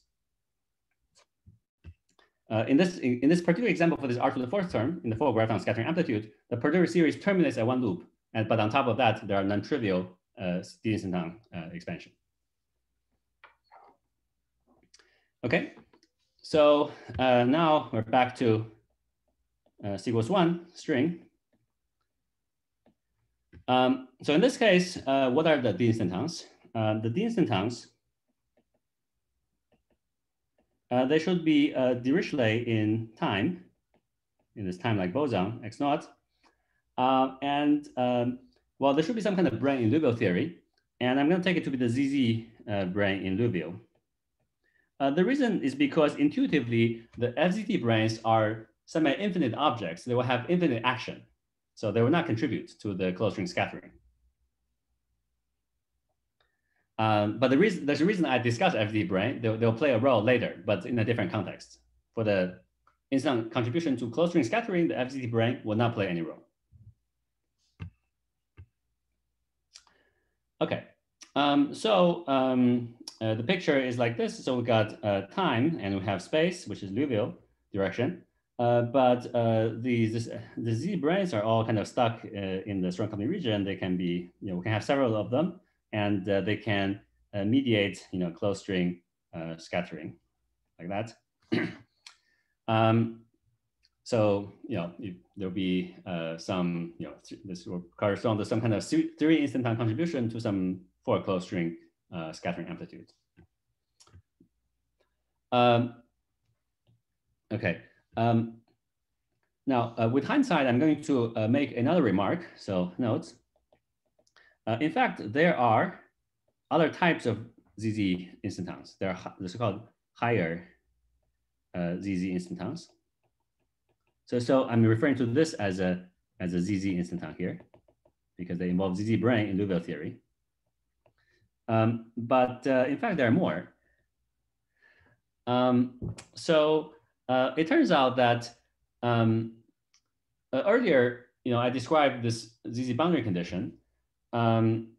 Uh, in, this, in, in, this particular example for this R to the fourth term in the four-graviton scattering amplitude, the perturbative series terminates at one loop. And, but on top of that, there are non-trivial uh, uh, expansion. Okay, so uh, now we're back to uh, equals one string. Um, so in this case, uh, what are the d instantons? Uh, the d instantons, uh, they should be uh, Dirichlet in time, in this time like boson, x naught. Uh, and um, well, there should be some kind of brane in Liouville theory. And I'm going to take it to be the ZZ brane in Liouville. Uh, the reason is because intuitively, the FZT branes are semi-infinite objects. They will have infinite action. So they will not contribute to the closed string scattering. Um, but the reason, there's a reason I discuss FZT brane. They'll, they'll play a role later, but in a different context. For the instanton contribution to closed string scattering, the FZT brane will not play any role. Okay, um, so um, uh, the picture is like this. So we got uh, time and we have space, which is Liouville direction. Uh, but uh, these this, the Z branes are all kind of stuck uh, in the strong coupling region. They can be, you know, we can have several of them, and uh, they can mediate, you know, closed string scattering, like that. *clears throat* um, so you know, there'll be some, you know, this will correspond to some kind of three instanton contribution to some four closed string uh, scattering amplitude. Um, okay. Um, now, uh, with hindsight, I'm going to uh, make another remark. So notes. Uh, in fact, there are other types of ZZ instantons. There are the so-called higher uh, ZZ instantons. So, so I'm referring to this as a as a ZZ instanton here, because they involve ZZ brane in Liouville theory. Um, but uh, in fact, there are more. Um, so uh, it turns out that um, uh, earlier, you know, I described this ZZ boundary condition. Um,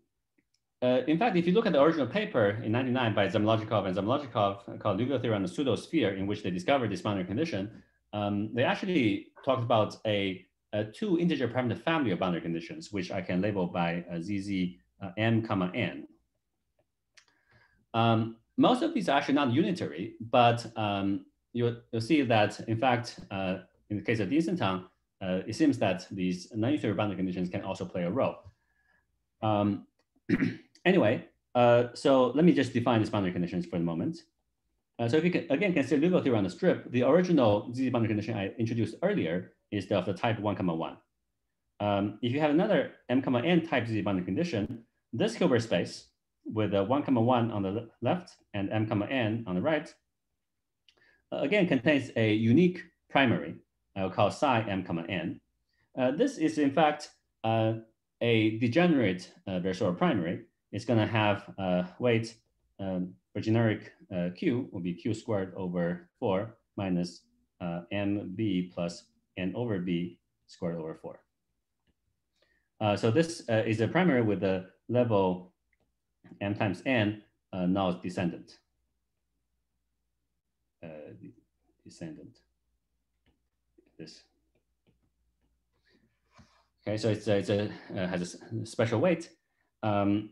uh, in fact, if you look at the original paper in 99 by Zamolodchikov and Zamolodchikov called Liouville theory on the pseudosphere in which they discovered this boundary condition, um, they actually talked about a, a, two integer parameter family of boundary conditions, which I can label by ZZ uh, m comma n. Um, most of these are actually not unitary, but um, you'll, you'll see that, in fact, uh, in the case of the instanton, uh, it seems that these non-unitary boundary conditions can also play a role. Um, *clears throat* anyway, uh, so let me just define these boundary conditions for the moment. Uh, so if you can, again, consider Liouville theory on the strip, the original z boundary condition I introduced earlier is the, of the type 1, comma 1. Um, if you have another m, comma n type z boundary condition, this Hilbert space with a 1 comma 1 on the left and m comma n on the right, uh, again contains a unique primary uh, called psi m comma n. Uh, this is in fact uh, a degenerate uh, Virasoro primary. It's going to have uh, weight um, for generic q will be q squared over 4 minus mb plus n over b squared over 4. so this is a primary with a level m times n uh, now is descendant. Uh, descendant. This. Okay, so it's a, it's a uh, has a special weight. Um,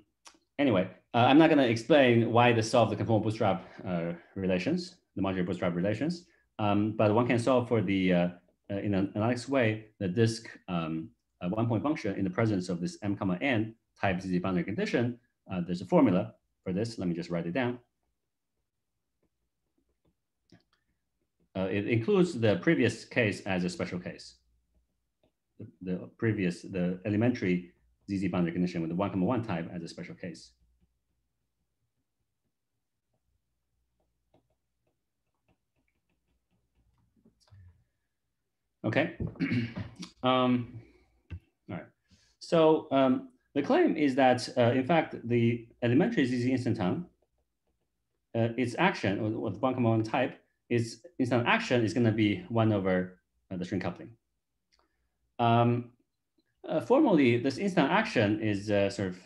anyway, uh, I'm not going to explain why this solve the conformal bootstrap uh, relations, the modular bootstrap relations, um, but one can solve for the uh, uh, in an analytic way the disk um, one point function in the presence of this m comma n type ZZ boundary condition uh, there's a formula for this. Let me just write it down. Uh, it includes the previous case as a special case. The, the previous, the elementary ZZ boundary condition with the 1, comma 1 type as a special case. Okay. *clears throat* um, all right. So um, the claim is that, uh, in fact, the elementary ZZ instanton, uh, its action, or, or the comma type, its instanton action is going to be 1 over uh, the string coupling. Um, uh, formally, this instanton action is uh, sort of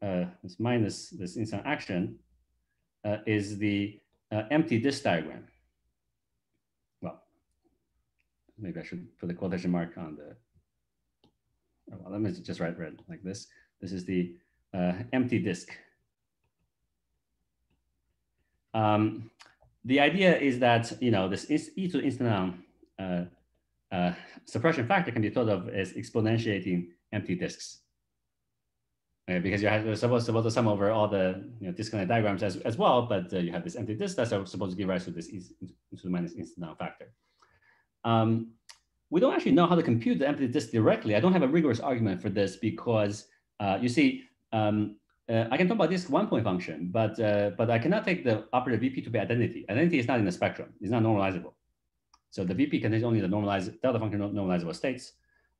uh, this minus this instanton action is the empty disk diagram. Well, maybe I should put the quotation mark on the, oh, well, let me just write red like this. This is the uh, empty disk. Um, the idea is that you know this is e to instanton uh, uh, suppression factor can be thought of as exponentiating empty disks. Okay, because you have supposed, supposed to sum over all the you know, disconnect diagrams as, as well, but uh, you have this empty disk that's supposed to give rise to this e to the minus instanton factor. Um, we don't actually know how to compute the empty disk directly. I don't have a rigorous argument for this because uh, you see, um, uh, I can talk about this one point function, but uh, but I cannot take the operator VP to be identity. Identity is not in the spectrum. It's not normalizable. So the VP contains only the normalized delta function normalizable states.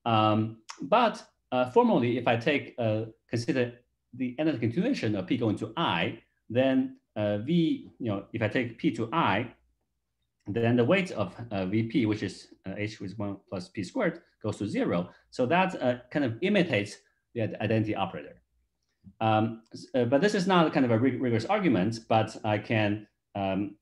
Um, but uh, formally, if I take uh, consider the analytic continuation of P going to I, then uh, V, you know, if I take P to I, then the weight of VP, which is H with one plus P squared, goes to zero. So that kind of imitates the identity operator. Um, uh, but this is not kind of a rig rigorous argument, but I can, um,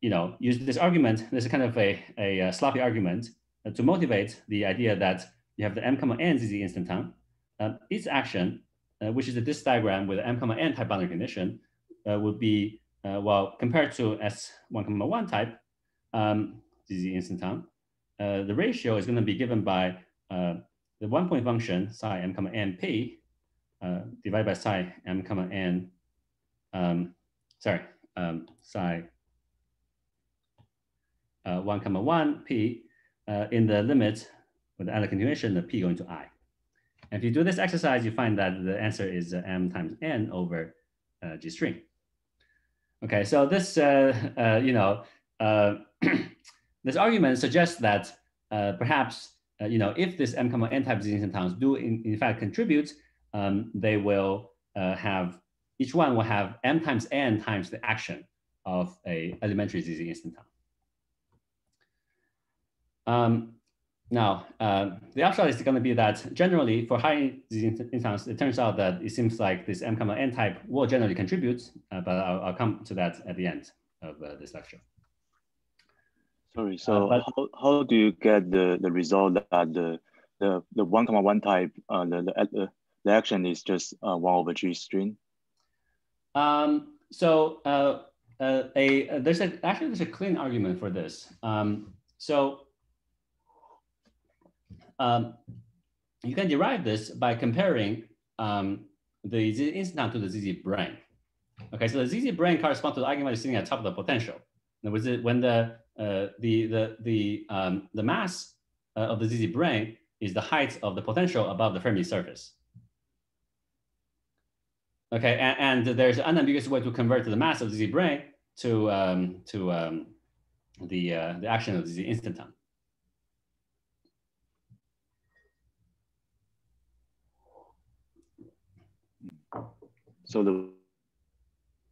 you know, use this argument. This is kind of a, a, a sloppy argument uh, to motivate the idea that you have the m comma n ZZ instanton. Uh, its action, uh, which is disk diagram with m comma n type boundary condition, uh, would be, uh, well, compared to S1 comma 1 type um, ZZ instanton, the ratio is going to be given by the one point function psi m comma n p uh, divided by psi m comma n, um, sorry, um, psi uh, 1 comma 1 p uh, in the limit with the other continuation of p going to i. And if you do this exercise, you find that the answer is uh, m times n over uh, g string. Okay, so this, uh, you know, *clears throat* this argument suggests that perhaps, uh, you know, if this m comma n type instantons do in, in fact contribute, um, they will uh, have, each one will have m times n times the action of a elementary ZZ instanton. Um, now, uh, the upshot is going to be that generally for high instantons, it turns out that it seems like this m comma n type will generally contribute, uh, but I'll, I'll, come to that at the end of uh, this lecture. Sorry, so uh, but, how, how do you get the, the result that the the, the one comma one type, uh, the, the, the action is just uh, one over G string? Um, so uh, a, there's a, actually there's a clean argument for this. Um, so um, you can derive this by comparing um, the Z instanton to the ZZ brane. Okay, so the ZZ brane corresponds to the eigenvalue sitting at top of the potential. In other words, when the uh, the the the um, the mass uh, of the ZZ brane is the height of the potential above the Fermi surface. Okay, and, and there's an unambiguous way to convert the mass of the ZZ brane to um, to um, the uh, the action of the Z instanton. So the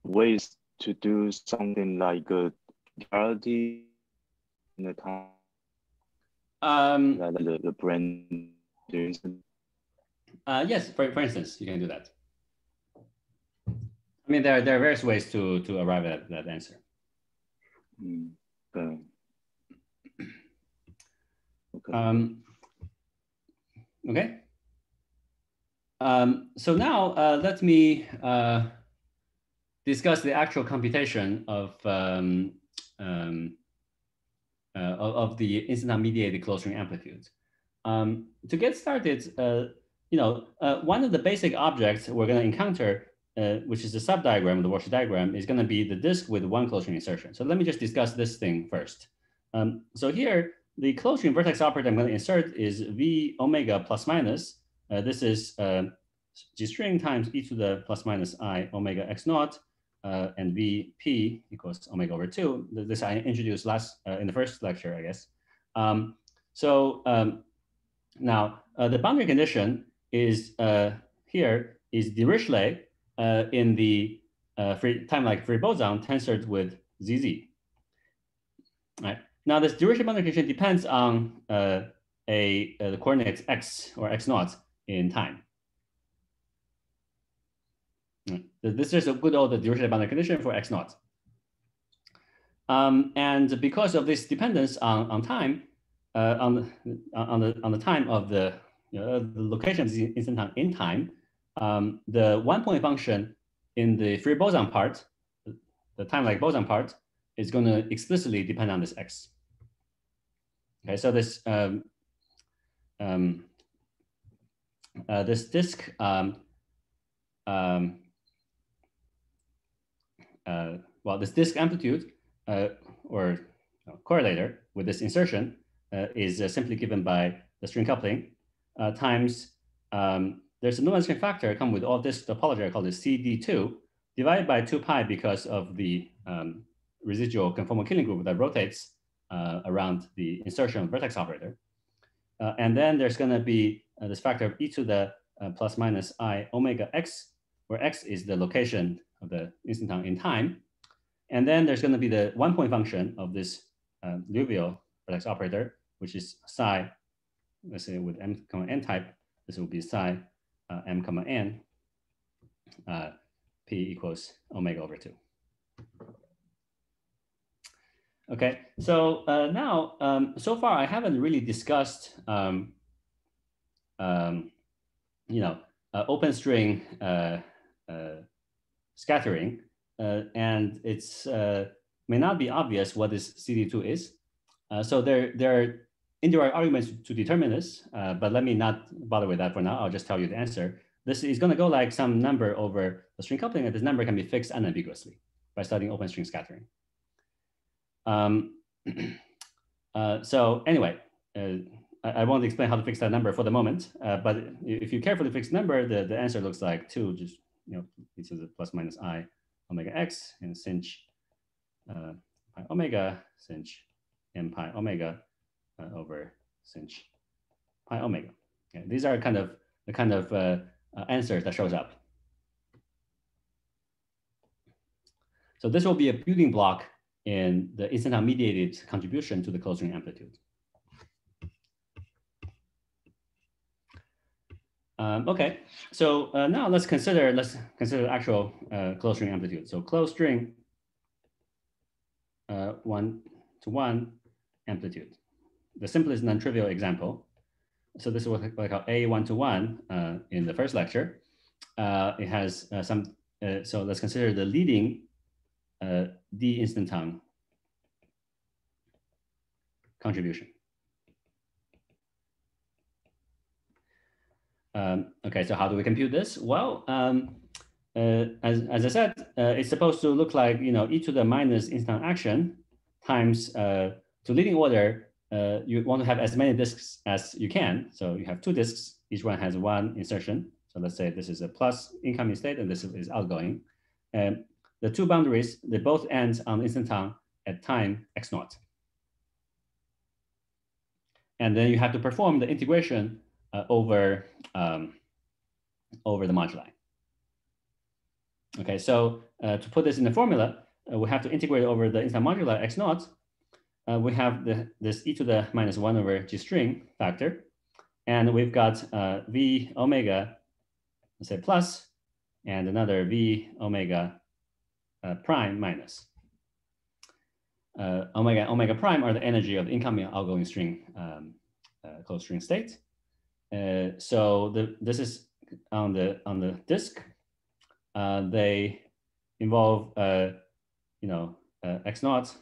ways to do something like a duality in the time. Um, the, the brane uh, yes, for, for instance, you can do that. I mean, there are, there are various ways to, to arrive at that answer. Mm, okay. okay. Um, okay. Um, so now uh, let me uh, discuss the actual computation of, um, um, uh, of, the instanton mediated closed string amplitude. Um, to get started, uh, you know, uh, one of the basic objects we're going to encounter, uh, which is the subdiagram, the worldsheet diagram, is going to be the disk with one closed string insertion. So let me just discuss this thing first. Um, so here, the closed string vertex operator I'm going to insert is V omega plus minus uh, this is uh, G string times e to the plus minus i omega x naught, uh, and Vp equals omega over two. This I introduced last uh, in the first lecture, I guess. Um, so um, now uh, the boundary condition is uh, here is Dirichlet in the free time like free boson tensored with ZZ. Right. Now this Dirichlet boundary condition depends on a, the coordinates x or x naught in time. This is a good old Dirichlet boundary condition for x naught. Um, and because of this dependence on, on time, uh, on, the, on, the, on the time of the, you know, the location of the instanton in time, um, the one point function in the free boson part, the time like boson part, is going to explicitly depend on this x. Okay, so this um, um, uh, this disk um, um, uh, well, this disk amplitude uh, or uh, correlator with this insertion uh, is uh, simply given by the string coupling times, um, there's a normalization factor come with all this topology, I call it CD2, divided by 2 pi because of the um, residual conformal killing group that rotates around the insertion of vertex operator. and then there's going to be this factor of e to the plus minus i omega x, where x is the location of the instanton in time. And then there's going to be the one point function of this uh, Liouville vertex operator, which is psi, let's say with m comma n type, this will be psi uh, m comma n, uh, p equals omega over 2. Okay, so uh, now, um, so far I haven't really discussed, um, um, you know, uh, open string uh, uh scattering, uh, and it's uh, may not be obvious what this CD2 is. Uh, so there, there are indirect arguments to determine this, but let me not bother with that for now. I'll just tell you the answer. This is going to go like some number over the string coupling, and this number can be fixed unambiguously by studying open string scattering. Um, *clears throat* uh, so anyway, uh, I, I, won't explain how to fix that number for the moment, uh, but if you carefully fix the number, the, the answer looks like two, just, you know, this is a plus minus i omega x and sinh uh, pi omega sinh m pi omega uh, over sinh pi omega. Okay, these are kind of the kind of uh, uh, answers that shows up. So this will be a building block in the instanton mediated contribution to the closed string amplitude. Um, okay, so uh, now let's consider let's consider actual uh, closed string amplitude. So closed string uh, one to one amplitude. The simplest non-trivial example. So this is what I call A one to one uh, in the first lecture. Uh, it has uh, some. so let's consider the leading d instanton contribution. Um, okay, so how do we compute this? Well, um, uh, as, as I said, uh, it's supposed to look like, you know, e to the minus instanton action times uh, to leading order, uh, you want to have as many disks as you can. So you have two disks, each one has one insertion. So let's say this is a plus incoming state and this is outgoing. And the two boundaries, they both end on instanton at time x naught. And then you have to perform the integration uh, over, um, over the moduli. Okay, so uh, to put this in the formula, uh, we have to integrate over the instanton moduli x naught. Uh, we have the, this e to the minus one over g string factor. And we've got uh, v omega, let's say plus, and another v omega uh, prime minus. Omega omega prime are the energy of the incoming outgoing string um, closed string state. So the, this is on the on the disk uh, they involve, uh, you know, uh, X naught,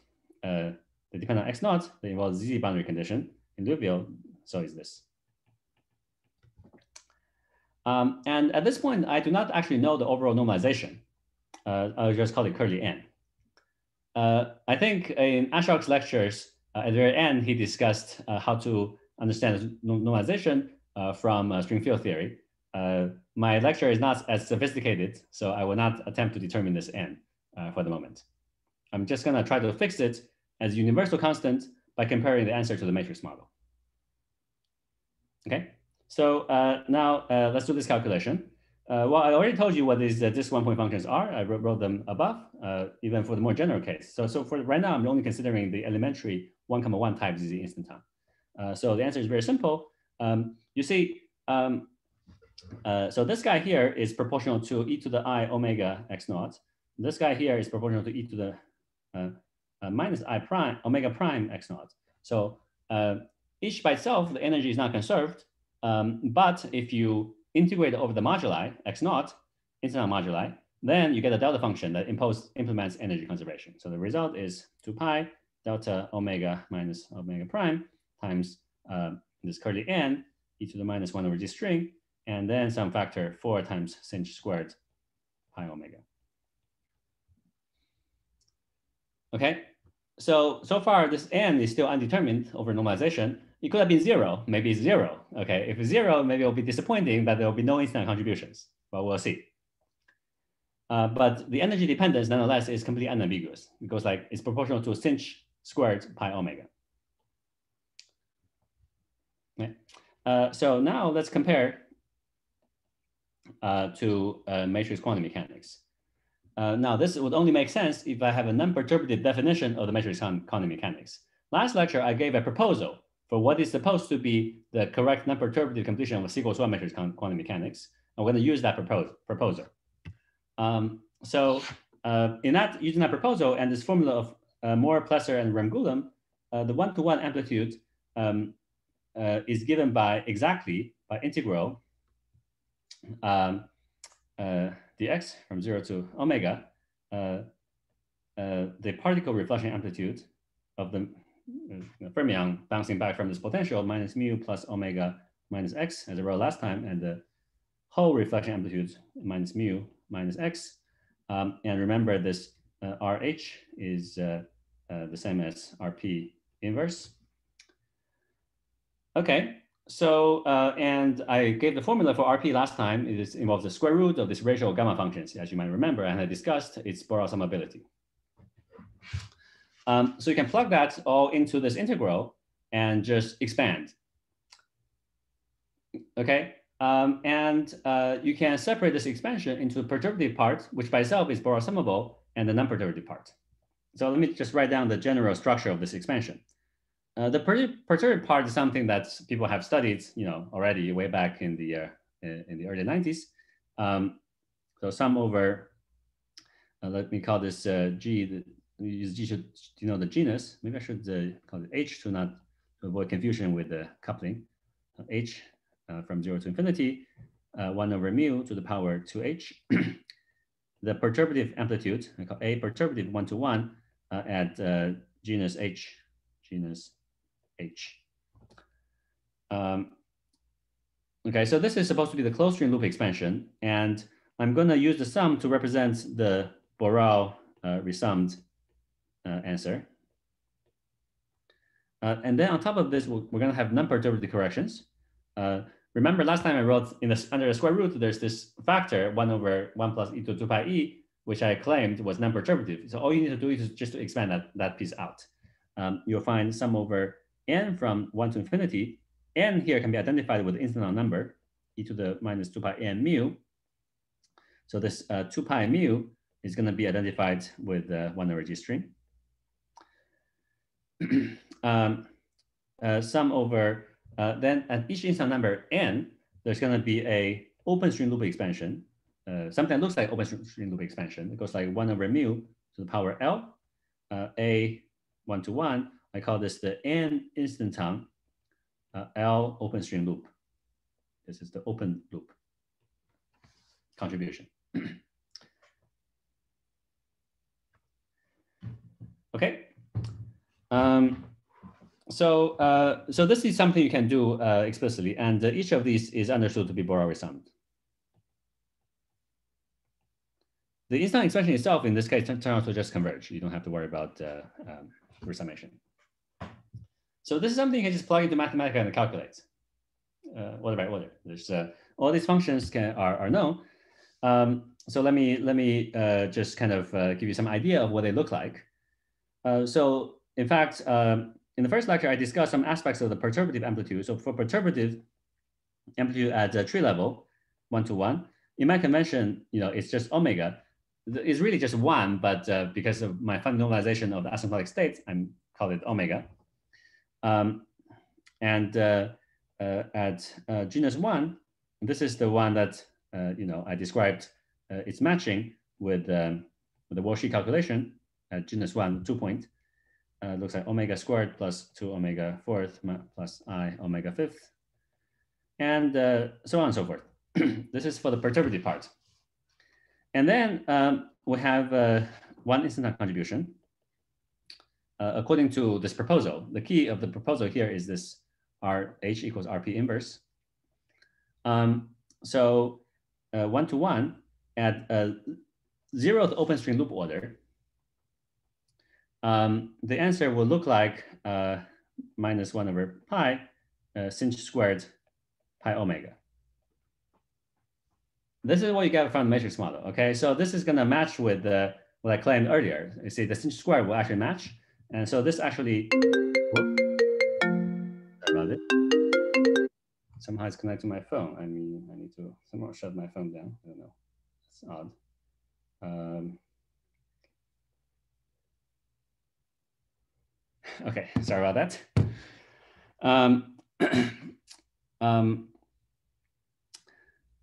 uh, they depend on X naught, they involve z boundary condition. In Liouville, so is this. Um, and at this point, I do not actually know the overall normalization. Uh, I'll just call it curly N. Uh, I think in Ashoke's lectures, uh, at the very end, he discussed uh, how to understand normalization uh, from string field theory. Uh, my lecture is not as sophisticated, so I will not attempt to determine this n uh, for the moment. I'm just gonna try to fix it as a universal constant by comparing the answer to the matrix model. Okay, so uh, now uh, let's do this calculation. Uh, well, I already told you what these uh, disk one point functions are. I wrote, wrote them above, uh, even for the more general case. So, so for right now, I'm only considering the elementary one comma one type ZZ instanton. Uh, so the answer is very simple. Um, you see, um, uh, so this guy here is proportional to e to the i omega x naught. This guy here is proportional to e to the uh, uh, minus i prime omega prime x naught. So uh, each by itself, the energy is not conserved. Um, but if you integrate over the moduli x naught, instanton moduli, then you get a delta function that impose, implements energy conservation. So the result is 2 pi delta omega minus omega prime times uh, this curly n e to the minus 1 over g string and then some factor four times sinh squared pi omega. Okay, so, so far this n is still undetermined over normalization. It could have been zero, maybe zero. Okay, if it's zero, maybe it'll be disappointing that there will be no instanton contributions, but we'll see. Uh, but the energy dependence nonetheless is completely unambiguous because like it's proportional to sinh squared pi omega. Okay. Uh, so now let's compare uh, to uh, matrix quantum mechanics. Uh, now, this would only make sense if I have a non-perturbative definition of the matrix quantum mechanics. Last lecture, I gave a proposal for what is supposed to be the correct non-perturbative completion of a equals one matrix quantum mechanics. I'm going to use that propos proposal. Um, so uh, in that, using that proposal and this formula of Moore, Plesser, and Ramgoolam, uh, the one-to-one -one amplitude um, uh, is given by exactly by integral um, uh, dx from zero to omega, uh, uh, the particle reflection amplitude of the uh, fermion bouncing back from this potential minus mu plus omega minus x, as I wrote last time, and the hole reflection amplitude minus mu minus x. Um, and remember this uh, RH is the same as RP inverse. Okay, so, uh, and I gave the formula for RP last time. It is, involves the square root of this ratio of gamma functions, as you might remember, and I discussed its Borel summability. Um, so you can plug that all into this integral and just expand. Okay, um, and uh, you can separate this expansion into the perturbative part, which by itself is Borel summable, and the non-perturbative part. So let me just write down the general structure of this expansion. Uh, the perturbative part is something that people have studied, you know, already way back in the uh, in the early 90s. Um, so sum over, uh, let me call this uh, G, the, use G to denote the genus. Maybe I should uh, call it H to not to avoid confusion with the coupling. H uh, from zero to infinity, one over mu to the power 2H. *clears throat* the perturbative amplitude, I call A perturbative one to one at genus H, genus H. Um, okay, so this is supposed to be the closed string loop expansion, and I'm going to use the sum to represent the Borel uh, resummed uh, answer. Uh, and then on top of this, we're, we're going to have non-perturbative corrections. Uh, remember last time I wrote in the, under the square root, there's this factor 1 over 1 plus e to 2 pi e, which I claimed was non-perturbative. So all you need to do is just to expand that, that piece out. Um, you'll find sum over n from 1 to infinity, n here can be identified with instanton number, e to the minus 2 pi n mu. So this uh, 2 pi mu is going to be identified with uh, 1 over g string. *clears throat* um, uh, sum over, uh, then at each instanton number n, there's going to be a open string loop expansion. Uh, something that looks like open string loop expansion. It goes like 1 over mu to the power L, uh, a 1 to 1, I call this the N instanton uh, L open string loop. This is the open loop contribution. *clears throat* okay. Um, so, uh, so this is something you can do uh, explicitly, and uh, each of these is understood to be Borel summed. The instanton expression itself, in this case, turns out to just converge. You don't have to worry about uh, um, resummation. So this is something you can just plug into Mathematica and calculate. Uh, by order. There's uh, all these functions can are, are known. Um, so let me let me uh, just kind of uh, give you some idea of what they look like. Uh, so in fact, um, in the first lecture, I discussed some aspects of the perturbative amplitude. So for perturbative amplitude at the tree level, one to one, in my convention, you know, it's just omega. It's really just one, but uh, because of my fundamentalization of the asymptotic states, I'm call it omega. Um, and uh, uh, at uh, genus one, this is the one that you know I described. it's matching with, um, with the worldsheet calculation at genus one two point. Uh, looks like omega squared plus 2 omega fourth plus i omega fifth, and uh, so on and so forth. *clears throat* this is for the perturbative part. And then um, we have uh, one instanton contribution uh, according to this proposal, the key of the proposal here is this R H equals RP inverse. Um, so uh, one to one at a zeroth open string loop order, um, the answer will look like uh, minus one over pi uh, sinh squared pi omega. This is what you get from the matrix model. Okay, so this is going to match with uh, what I claimed earlier. You see, the sinh squared will actually match. And so this actually, it. Somehow it's connected to my phone. I mean, I need to somehow shut my phone down. I don't know. It's odd. Um, okay, sorry about that. Um, *clears throat* um,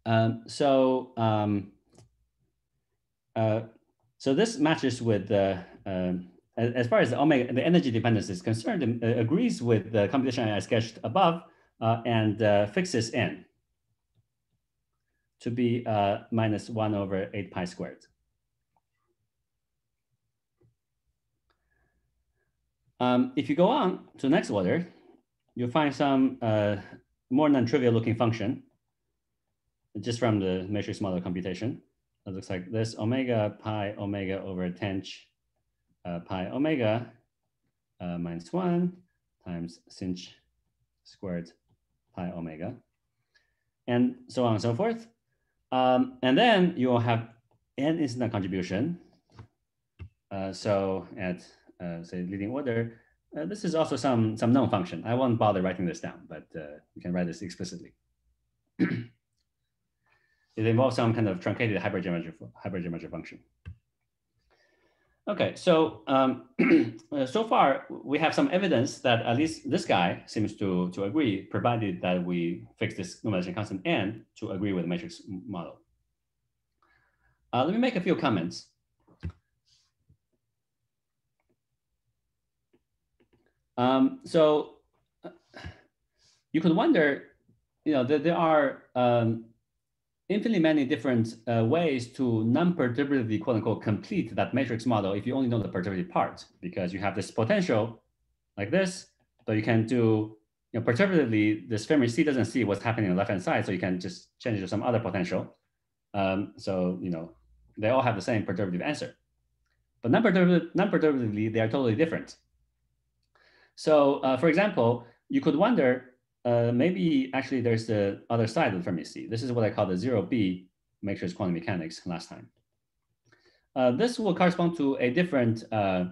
um, so, um, uh, so this matches with the uh, as far as the omega, the energy dependence is concerned, agrees with the computation I sketched above uh, and uh, fixes n to be uh, minus one over eight pi squared. Um, if you go on to the next order, you'll find some uh, more non-trivial looking function just from the matrix model computation. It looks like this omega pi omega over tanh uh, pi omega uh, minus one times sinh squared pi omega, and so on and so forth. Um, and then you will have n instanton contribution. Uh, so at uh, say leading order, uh, this is also some, some known function. I won't bother writing this down, but uh, you can write this explicitly. *clears throat* it involves some kind of truncated hypergeometric hypergeometry function. Okay, so um, *clears throat* uh, so far we have some evidence that at least this guy seems to, to agree, provided that we fix this normalization constant n to agree with the matrix model. Uh, let me make a few comments. Um, so uh, you could wonder, you know, that there are um, infinitely many different uh, ways to non-perturbatively quote unquote complete that matrix model if you only know the perturbative part, because you have this potential like this, but you can do, you know, perturbatively, this Fermi sea doesn't see what's happening on the left-hand side, so you can just change to some other potential. Um, so, you know, they all have the same perturbative answer. But non-perturbatively, non-perturbatively they are totally different. So uh, for example, you could wonder, uh, maybe actually there's the other side of Fermi sea. This is what I call the zero B matrix quantum mechanics last time. Uh, this will correspond to a different uh,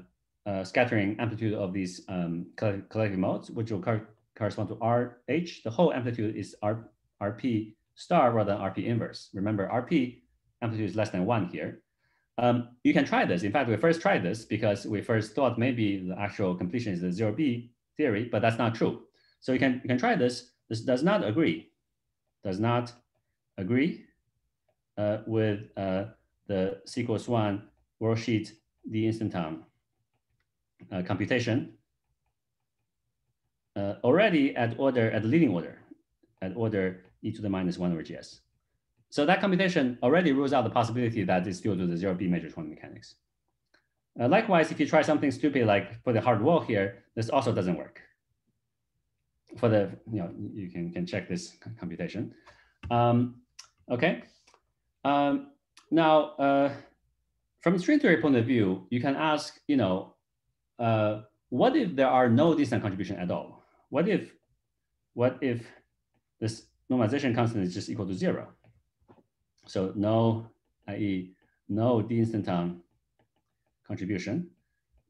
uh, scattering amplitude of these um, collective modes, which will correspond to RH. The whole amplitude is R RP star rather than RP inverse. Remember, RP amplitude is less than one here. Um, you can try this. In fact, we first tried this because we first thought maybe the actual completion is the zero B theory, but that's not true. So you can, you can try this. This does not agree, does not agree uh, with uh, the equals one worldsheet D-instanton uh, computation uh, already at order, at leading order, at order e to the minus one over gs. So that computation already rules out the possibility that it's due to the zero B matrix quantum mechanics. Uh, likewise, if you try something stupid like put a hard wall here, this also doesn't work. For the, you know, you can, can check this computation. Um, okay. Um, now, uh, from string theory point of view, you can ask, you know, uh, what if there are no D-instanton contribution at all? What if, what if this normalization constant is just equal to zero? So no, i.e. no D-instanton contribution.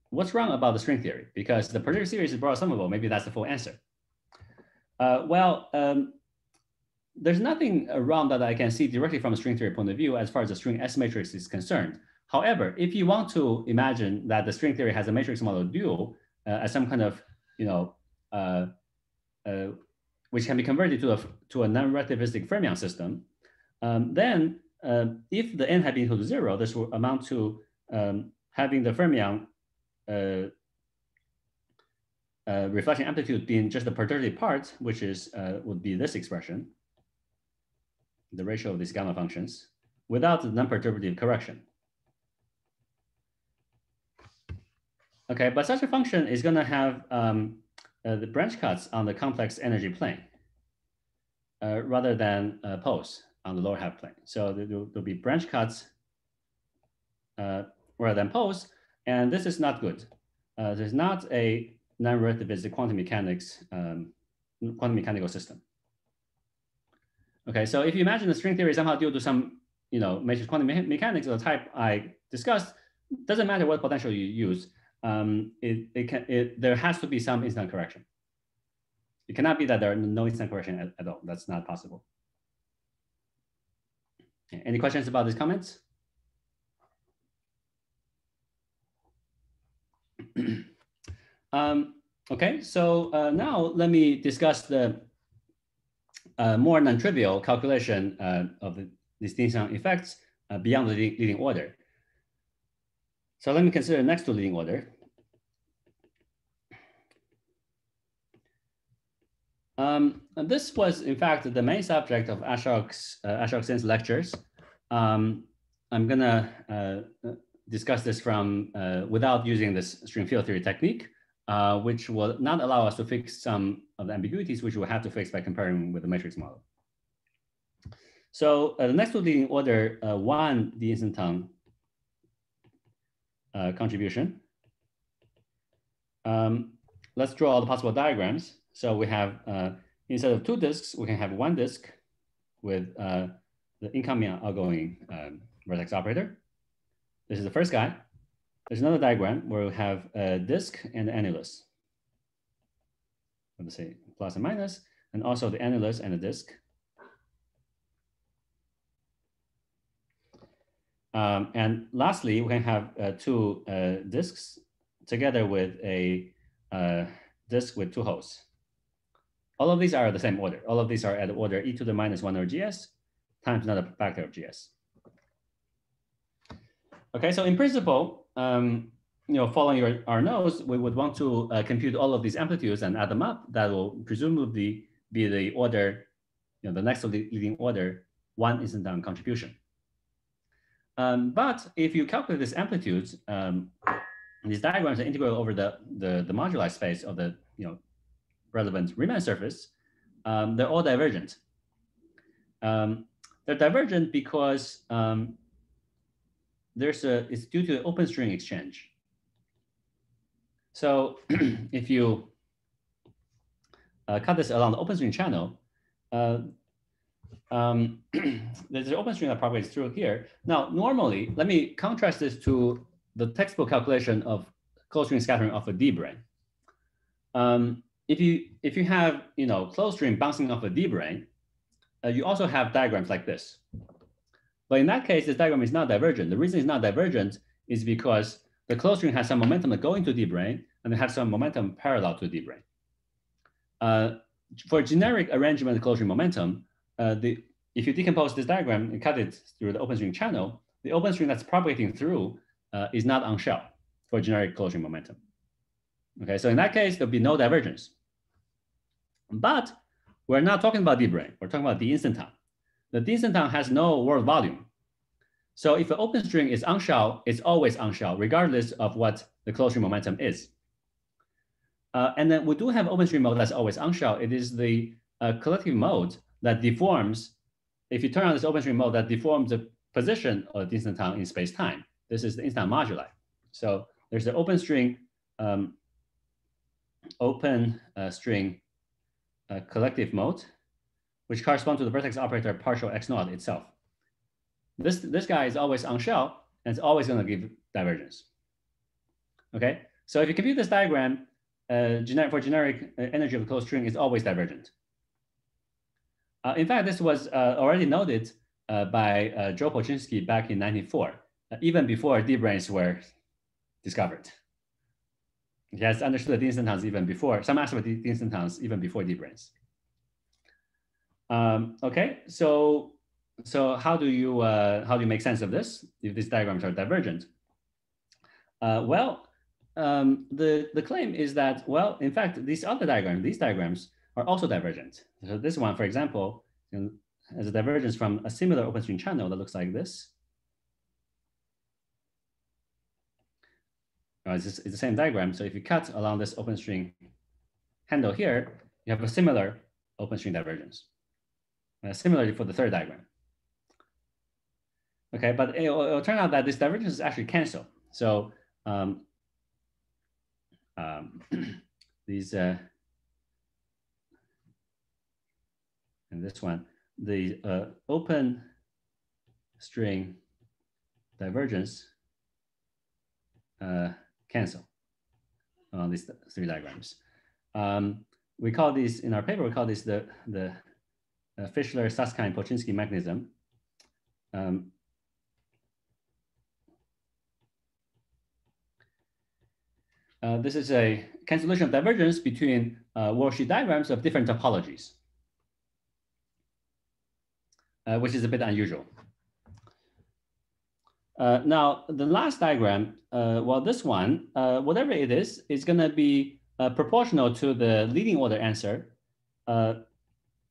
What's wrong about the string theory? Because the perturbative series is Borel summable, maybe that's the full answer. Uh, well, um, there's nothing around that I can see directly from a string theory point of view as far as the string S matrix is concerned. However, if you want to imagine that the string theory has a matrix model dual uh, as some kind of, you know, uh, uh, which can be converted to a, to a non-relativistic fermion system, um, then uh, if the n had been equal to zero, this will amount to um, having the fermion uh, uh, reflection amplitude being just the perturbative part, which is uh, would be this expression, the ratio of these gamma functions, without the non-perturbative correction. Okay, but such a function is going to have um, uh, the branch cuts on the complex energy plane uh, rather than poles on the lower half plane. So there'll, there'll be branch cuts uh, rather than poles, and this is not good. Uh, there's not a non-relativistic quantum mechanics, um, quantum mechanical system. Okay, so if you imagine the string theory somehow due to some, you know, matrix quantum me mechanics of the type I discussed, doesn't matter what potential you use, um, it, it can, it, there has to be some instanton correction. It cannot be that there are no instanton correction at, at all. That's not possible. Any questions about these comments? *clears throat* um, okay, so uh, now let me discuss the uh, more non-trivial calculation uh, of the D-instanton effects uh, beyond the leading order. So let me consider next to leading order. Um, this was, in fact, the main subject of Ashoke's, uh, Ashoke Sen's lectures. Um, I'm gonna uh, discuss this from uh, without using this string field theory technique, uh, which will not allow us to fix some of the ambiguities, which we'll have to fix by comparing with the matrix model. So uh, the next to leading order uh, one, the instanton uh, contribution. Um, let's draw all the possible diagrams. So we have uh, instead of two disks, we can have one disk with the incoming outgoing um, vertex operator. This is the first guy. There's another diagram where we have a disk and the annulus. Let's say plus and minus, and also the annulus and the disk. Um, and lastly, we can have uh, two uh, disks together with a uh, disk with two holes. All of these are the same order. All of these are at order e to the minus one over gs times another factor of gs. Okay, so in principle, um, you know, following your, our nose, we would want to uh, compute all of these amplitudes and add them up. That will presumably be the order, you know, the next leading order, one is instanton contribution. Um, but if you calculate these amplitudes, um, these diagrams are integral over the, the, the moduli space of the you know, relevant Riemann surface, um, they're all divergent. Um, they're divergent because um, there's a, it's due to the open string exchange. So *clears throat* if you uh, cut this along the open string channel, uh, um, *clears throat* there's an open string that propagates through here. Now, normally, let me contrast this to the textbook calculation of closed string scattering of a D brane. Um, if you if you have you know closed string bouncing off a D brane, uh, you also have diagrams like this. But in that case, this diagram is not divergent. The reason it's not divergent is because the closed string has some momentum that going to D brane and it has some momentum parallel to D brane. Uh, for generic arrangement of closed string momentum, uh, the, if you decompose this diagram and cut it through the open string channel, the open string that's propagating through uh, is not on shell for generic closed string momentum. Okay, so in that case, there'll be no divergence. But we're not talking about D brane, we're talking about the instanton. The D instanton has no world volume. So if an open string is on shell, it's always on shell, regardless of what the string momentum is. Uh, and then we do have open string mode that's always on shell. It is the uh, collective mode that deforms, if you turn on this open string mode, that deforms the position of the instanton in space-time. This is the instanton moduli. So there's the open string, um, open uh, string uh, collective mode, which corresponds to the vertex operator partial x naught itself. This, this guy is always on shell, and it's always going to give divergence. Okay, so if you compute this diagram, uh, generic, for generic uh, energy of a closed string is always divergent. Uh, in fact, this was uh, already noted uh, by uh, Joe Polchinski back in 94, even before D-branes were discovered. He has understood the instantons even before, some aspect of instantons even before D-branes. Um, okay, so so how do you uh, how do you make sense of this if these diagrams are divergent? Uh, well, um, the the claim is that well, in fact, these other diagrams, these diagrams are also divergent. So this one, for example, has a divergence from a similar open string channel that looks like this. Uh, it's, it's the same diagram. So if you cut along this open string handle here, you have a similar open string divergence. Uh, similarly for the third diagram. Okay, but it will, turn out that this divergence is actually cancel. So um, um, *clears throat* these uh, and this one, the uh, open string divergence uh, cancel on these three diagrams. Um, we call these, in our paper, we call this the, the uh, Fischler, Susskind, Polchinski mechanism. Um, uh, this is a cancellation of divergence between uh, worldsheet diagrams of different topologies uh, which is a bit unusual. Uh, now, the last diagram, uh, well, this one, uh, whatever it is, is going to be proportional to the leading order answer,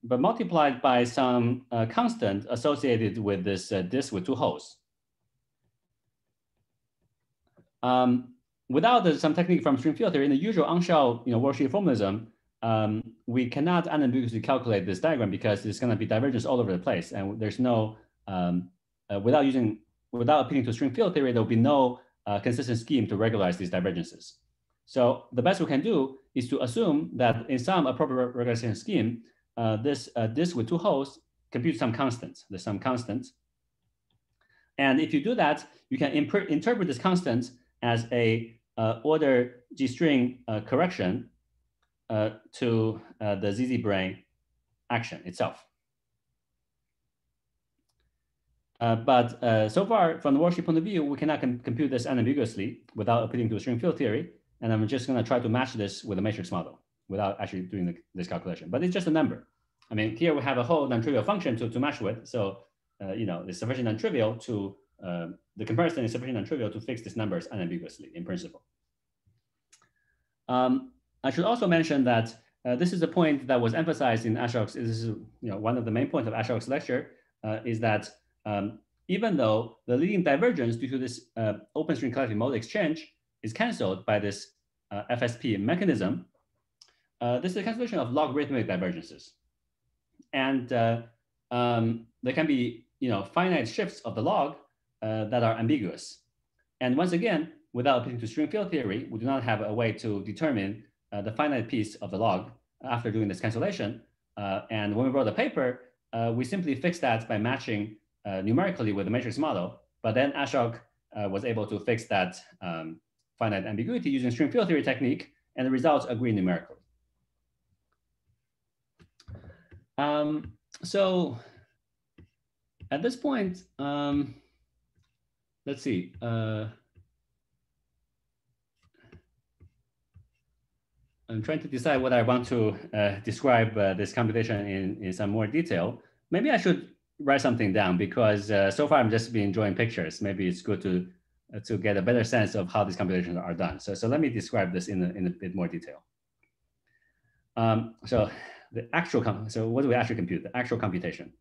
but multiplied by some constant associated with this disk with two holes. Um, without the, some technique from string field theory, in the usual on-shell you know, worldsheet formalism, um, we cannot unambiguously calculate this diagram because it's going to be divergence all over the place. And there's no, um, uh, without using, without appealing to string field theory, there will be no uh, consistent scheme to regularize these divergences. So the best we can do is to assume that in some appropriate regularization scheme, uh, this uh, disk with two holes, compute some constants. There's some constants. And if you do that, you can interpret this constant as a uh, order G string uh, correction uh, to the ZZ brane action itself. Uh, but uh, so far, from the worldsheet point of view, we cannot com compute this unambiguously without appealing to a string field theory. And I'm just going to try to match this with a matrix model without actually doing the, this calculation. But it's just a number. I mean, here we have a whole non-trivial function to, to match with. So, uh, you know, it's sufficient non-trivial to, uh, the comparison is sufficient non-trivial to fix these numbers unambiguously in principle. Um, I should also mention that uh, this is a point that was emphasized in Ashoke's, this is you know, one of the main points of Ashoke's lecture, uh, is that um, even though the leading divergence due to this uh, open string collective mode exchange is canceled by this uh, FSP mechanism, uh, this is a cancellation of logarithmic divergences. And uh, um, there can be you know, finite shifts of the log that are ambiguous. And once again, without appealing to string field theory, we do not have a way to determine uh, the finite piece of the log after doing this cancellation. Uh, and when we wrote the paper, uh, we simply fixed that by matching numerically with the matrix model. But then Ashoke was able to fix that um, finite ambiguity using string field theory technique, and the results agree numerically. Um, so at this point, um, let's see. Uh, I'm trying to decide whether I want to uh, describe uh, this computation in, in some more detail. Maybe I should write something down because uh, so far I'm just been drawing pictures. Maybe it's good to, uh, to get a better sense of how these computations are done. So, so let me describe this in a, in a bit more detail. Um, so the actual, so what do we actually compute? The actual computation.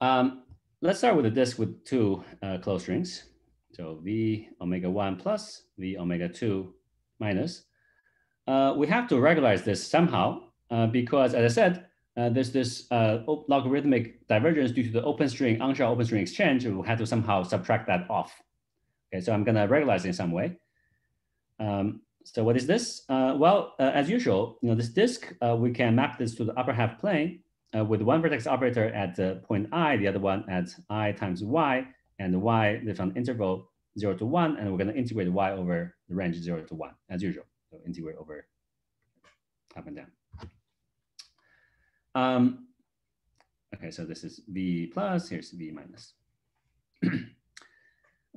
Um, let's start with a disk with two uh, closed strings. So V omega 1 plus V omega 2 minus. Uh, we have to regularize this somehow uh, because, as I said, uh, there's this uh, logarithmic divergence due to the open string, on-shell open string exchange. We have to somehow subtract that off. Okay, so I'm going to regularize in some way. Um, so what is this? Uh, well, uh, as usual, you know, this disk, we can map this to the upper half plane with one vertex operator at the point i, the other one at i times y, and y lives on interval zero to one, and we're gonna integrate y over the range zero to one, as usual. So integrate over up and down. Um, okay, so this is v plus, here's v minus. *clears throat*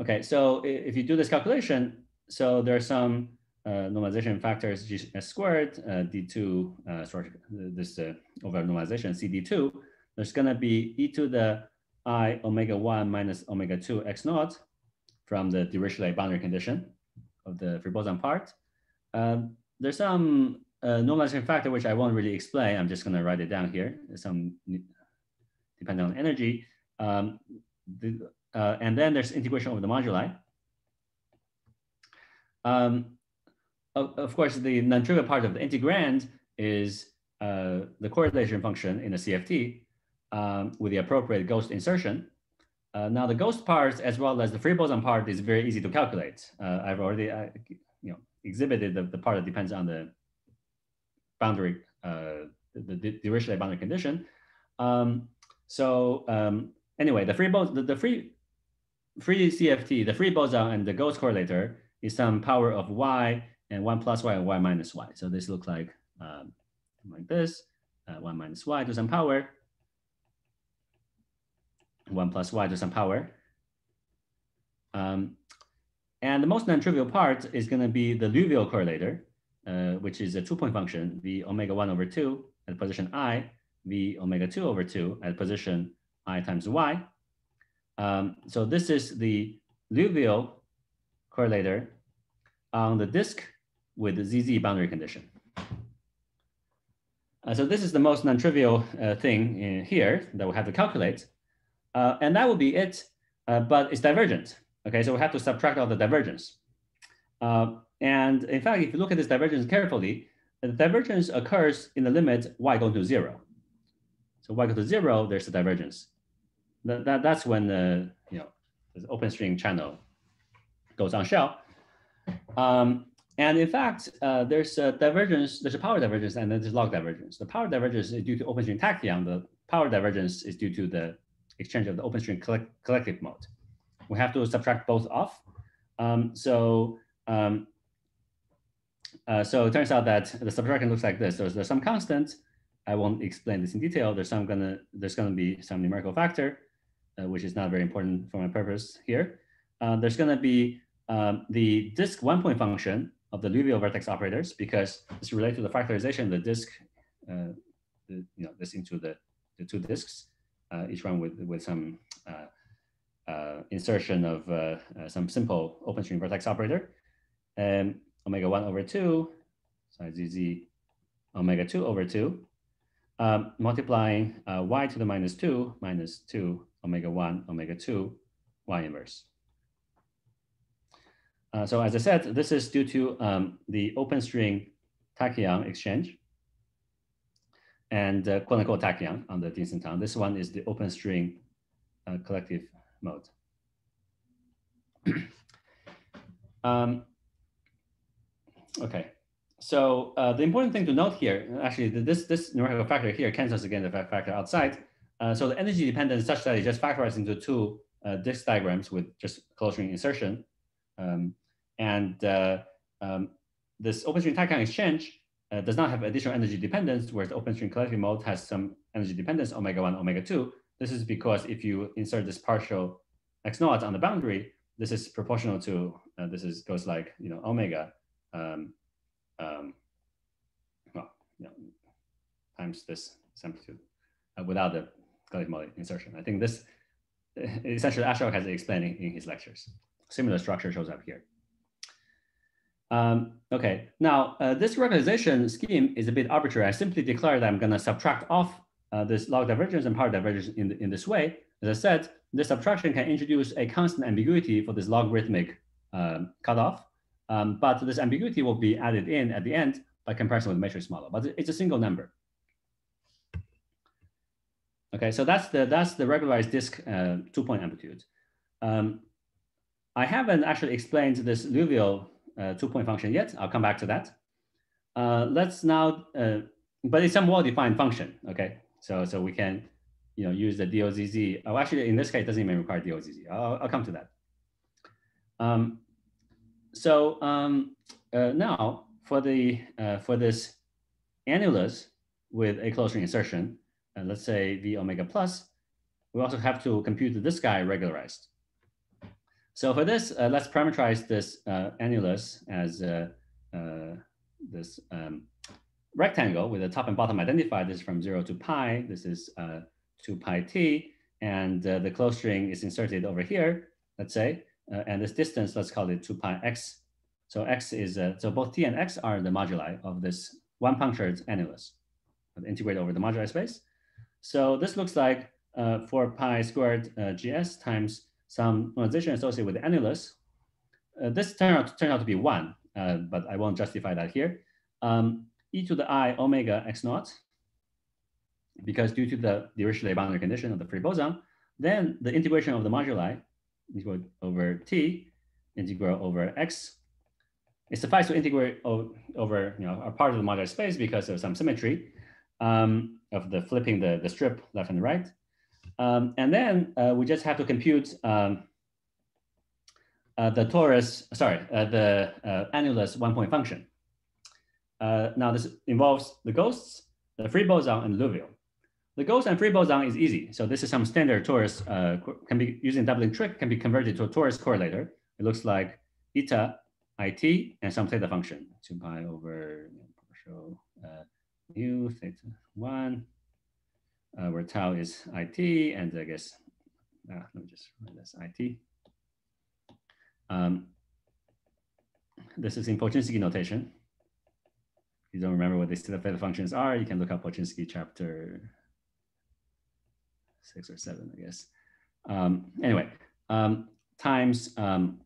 okay, so if you do this calculation, so there are some uh, normalization factors g squared, uh, d2, uh, this over normalization, cd2, there's gonna be e to the i omega 1 minus omega 2 x naught from the Dirichlet boundary condition of the free boson part. Um, there's some uh, normalization factor which I won't really explain. I'm just going to write it down here. Some depending on energy. Um, the, uh, and then there's integration over the moduli. Um, of, course, the non-trivial part of the integrand is uh, the correlation function in the CFT um, with the appropriate ghost insertion. Uh, now the ghost part as well as the free boson part is very easy to calculate. Uh, I've already uh, you know exhibited the, the part that depends on the boundary, uh, the, the Dirichlet boundary condition. Um, so um, anyway, the free boson, the, the, free free CFT, the free boson and the ghost correlator is some power of y and one plus y and y minus y. So this looks like um, like this, uh, one minus y to some power 1 plus y to some power. Um, and the most non-trivial part is going to be the Liouville correlator, uh, which is a two-point function, v omega 1 over 2 at position i, v omega 2 over 2 at position i times y. Um, so this is the Liouville correlator on the disk with the ZZ boundary condition. Uh, so this is the most non-trivial uh, thing in here that we have to calculate. Uh, and that would be it, uh, but it's divergent. Okay, so we have to subtract all the divergence. Uh, and in fact, if you look at this divergence carefully, the divergence occurs in the limit y going to zero. So y goes to zero, there's a divergence. That, that, that's when the, you know, the open string channel goes on shell. Um, and in fact, uh, there's a divergence, there's a power divergence and then there's log divergence. The power divergence is due to open string tachyon. The power divergence is due to the exchange of the open string collect collective mode. We have to subtract both off. Um, so, um, uh, so it turns out that the subtraction looks like this. So there's some constant. I won't explain this in detail. There's some gonna there's gonna be some numerical factor, uh, which is not very important for my purpose here. Uh, there's gonna be um, the disk one point function of the Liouville vertex operators because it's related to the factorization of the disk, uh, the, you know, this into the, the two disks, uh, each one with, with some uh, uh insertion of uh, some simple open string vertex operator. And omega 1 over 2, sorry, ZZ omega 2 over 2, um, multiplying y to the minus 2 minus 2 omega 1 omega 2 y inverse. Uh, so as I said, this is due to um, the open string tachyon exchange and uh, quote unquote tachyon on the D-instanton. This one is the open string uh, collective mode. *clears throat* um, okay, so uh, the important thing to note here, actually this, this numerical factor here cancels again the factor outside. Uh, so the energy dependence such that it just factorizes into two uh, disk diagrams with just closed string insertion. Um, and uh, um, this OpenString tachyon exchange uh, does not have additional energy dependence, whereas the OpenString collective mode has some energy dependence, omega one, omega two. This is because if you insert this partial x naught on the boundary, this is proportional to, uh, this is goes like, you know, omega, um, um, well, you know, times this amplitude uh, without the collective mode insertion. I think this, *laughs* essentially Ashoke has explained in, in his lectures. Similar structure shows up here. Um, okay, now uh, this regularization scheme is a bit arbitrary. I simply declare that I'm going to subtract off uh, this log divergence and power divergence in, in this way. As I said, this subtraction can introduce a constant ambiguity for this logarithmic um, cutoff, um, but this ambiguity will be added in at the end by comparison with the matrix model, but it's a single number. Okay, so that's the that's the regularized disk uh, two-point amplitude. Um, I haven't actually explained this Liouville uh, two-point function yet. I'll come back to that. Uh, let's now, uh, but it's some well-defined function, okay? So, so we can, you know, use the DOZZ. Oh, actually, in this case, it doesn't even require DOZZ. I'll, I'll come to that. Um, so um, uh, now for the uh, for this annulus with a closed insertion, uh, let's say v omega plus, we also have to compute this guy regularized. So for this, uh, let's parameterize this uh, annulus as uh, uh, this um, rectangle with the top and bottom identified. This is from zero to pi. This is uh, two pi t. And uh, the closed string is inserted over here, let's say. and this distance, let's call it two pi x. So x is, so both t and x are the moduli of this one punctured annulus. Integrate over the moduli space. So this looks like 4 pi squared gs times some normalization associated with the annulus. Uh, this turned out, turned out to be one, uh, but I won't justify that here. Um, e to the i omega x naught, because due to the Dirichlet boundary condition of the free boson, then the integration of the moduli equal over t integral over x. It suffices to integrate over you know a part of the modular space because of some symmetry um, of the flipping the, the strip left and right. Um, and then uh, we just have to compute um, uh, the torus, sorry, uh, the uh, annulus one point function. Uh, now this involves the ghosts, the free boson and Liouville. The ghost and free boson is easy. So this is some standard torus, uh, can be using doubling trick, can be converted to a torus correlator. It looks like eta it and some theta function, two pi over partial mu theta one uh, where tau is IT, and I guess, uh, let me just write this IT. Um, this is in Polchinski notation. If you don't remember what these theta functions are, you can look up Polchinski chapter six or seven, I guess. Um, anyway, um, times um,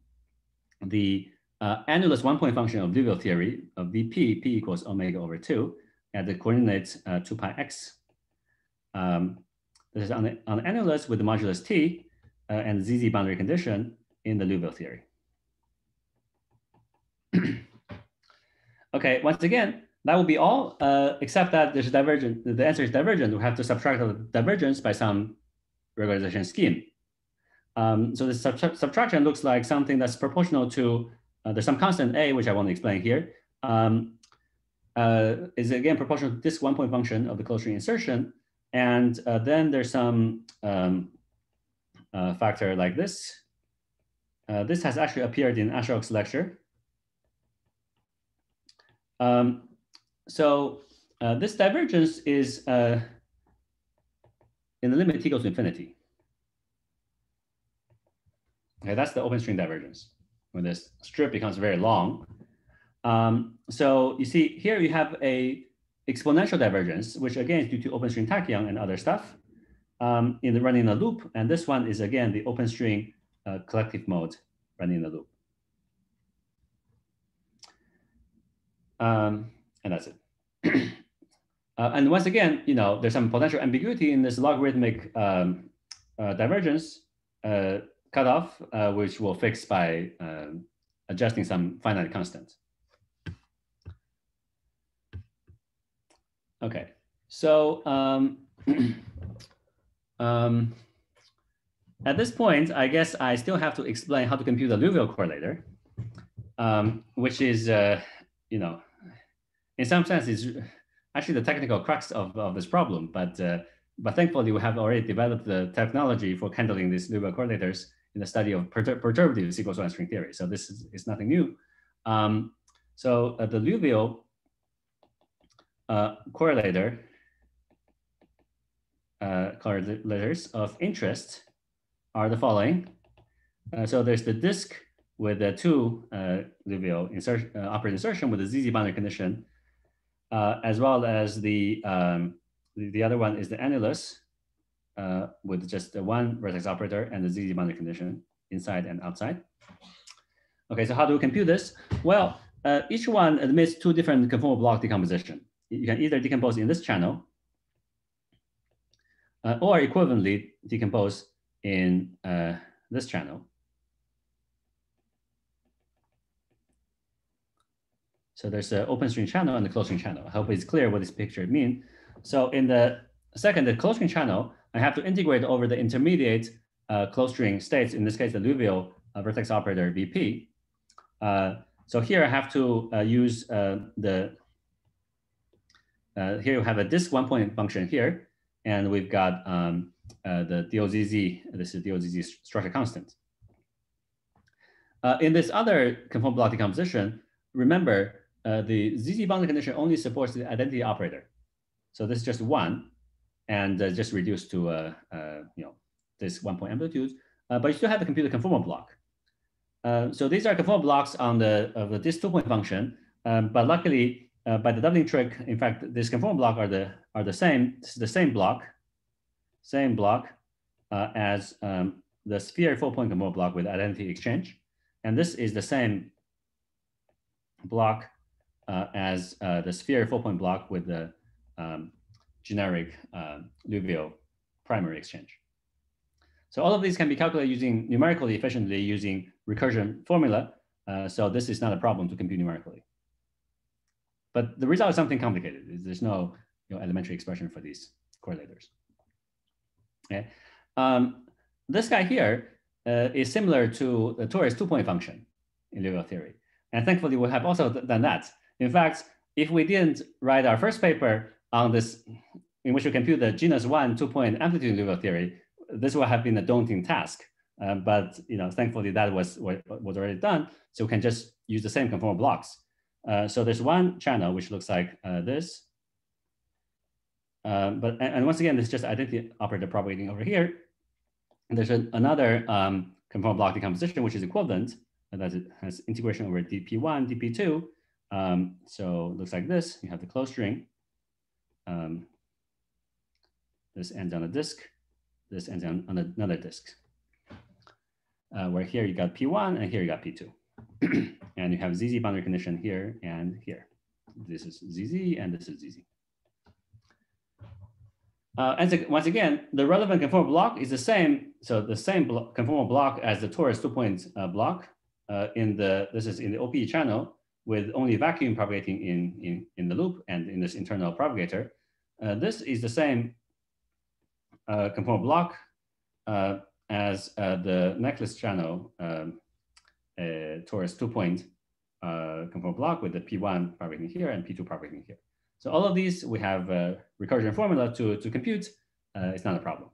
the uh, annulus one point function of Liouville theory of Vp, p equals omega over two at the coordinates uh, two pi x um, this is on on annulus with the modulus t uh, and ZZ boundary condition in the Liouville theory. *clears throat* Okay, once again, that will be all, uh, except that there's a divergent, the answer is divergent. We have to subtract the divergence by some regularization scheme. Um, so the sub subtraction looks like something that's proportional to, uh, there's some constant A, which I want to explain here. Um, uh, is again proportional to this one point function of the string insertion. And uh, then there's some um, uh, factor like this. Uh, this has actually appeared in Ashoke's lecture. Um, so uh, this divergence is uh, in the limit t goes to infinity. Okay, that's the open string divergence when this strip becomes very long. Um, so you see here you have a exponential divergence, which again is due to open string tachyon and other stuff um, in the running a loop. And this one is again the open string uh, collective mode running the loop. Um, and that's it. *clears throat* uh, and once again, you know, there's some potential ambiguity in this logarithmic um, uh, divergence uh, cutoff, uh, which we'll fix by um, adjusting some finite constant. Okay, so um, *clears throat* um, at this point, I guess I still have to explain how to compute the Liouville correlator, um, which is, uh, you know, in some sense is actually the technical crux of, of this problem, but, uh, but thankfully we have already developed the technology for handling these Liouville correlators in the study of pertur perturbative sequence string theory. So this is, is nothing new. Um, so uh, the Liouville uh, correlator uh, correlators of interest are the following. Uh, so there's the disk with the two uh, Liouville insert, uh, operator insertion with the ZZ boundary condition, uh, as well as the, um, the, the other one is the annulus uh, with just the one vertex operator and the ZZ boundary condition inside and outside. Okay, so how do we compute this? Well, each one admits two different conformal block decomposition you can either decompose in this channel uh, or equivalently decompose in uh, this channel. So there's an open string channel and the closed string channel. I hope it's clear what this picture means. So in the second, the closed string channel, I have to integrate over the intermediate uh, closed string states, in this case, the Liouville uh, vertex operator VP. Uh, so here I have to uh, use uh, the uh, here you have a disk one point function here, and we've got um, uh, the DOZZ, this is DOZZ structure constant. Uh, in this other conformal block decomposition, remember uh, the ZZ boundary condition only supports the identity operator. So this is just one and uh, just reduced to uh, you know this one point amplitude, but you still have the computer conformal block. so these are conformal blocks on the of the disk two point function, um, but luckily uh, by the doubling trick, in fact, this conformal block are the are the same. The same block, same block uh, as um, the sphere four point conformal block with identity exchange, and this is the same block uh, as uh, the sphere four point block with the um, generic uh, Liouville primary exchange. So all of these can be calculated using numerically efficiently using recursion formula. Uh, so this is not a problem to compute numerically. But the result is something complicated. There's no you know, elementary expression for these correlators. Okay. Um, this guy here uh, is similar to the torus two-point function in Liouville theory. And thankfully, we have also done that. In fact, if we didn't write our first paper on this, in which we compute the genus one two-point amplitude in Liouville theory, this would have been a daunting task. Uh, but you know, thankfully, that was was already done. So we can just use the same conformal blocks uh, so there's one channel which looks like uh, this. Um, but and, once again, this is just identity operator propagating over here. And there's an, another um, conformal block decomposition, which is equivalent. And that it has integration over DP1, DP2. Um, so it looks like this. You have the closed string. Um, this ends on a disk. This ends on, on another disk. Uh, where here you got P1 and here you got P2. *clears throat* and you have ZZ boundary condition here and here. This is ZZ and this is ZZ. Uh, and once again, the relevant conformal block is the same. So the same blo conformal block as the torus two point uh, block uh, in the, this is in the OPE channel. with only vacuum propagating in, in, in the loop and in this internal propagator. Uh, this is the same uh, conformal block uh, as the necklace channel um, torus two point uh, conformal block with the P1 propagating here and P2 propagating here. So all of these, we have a recursion formula to, to compute. it's not a problem.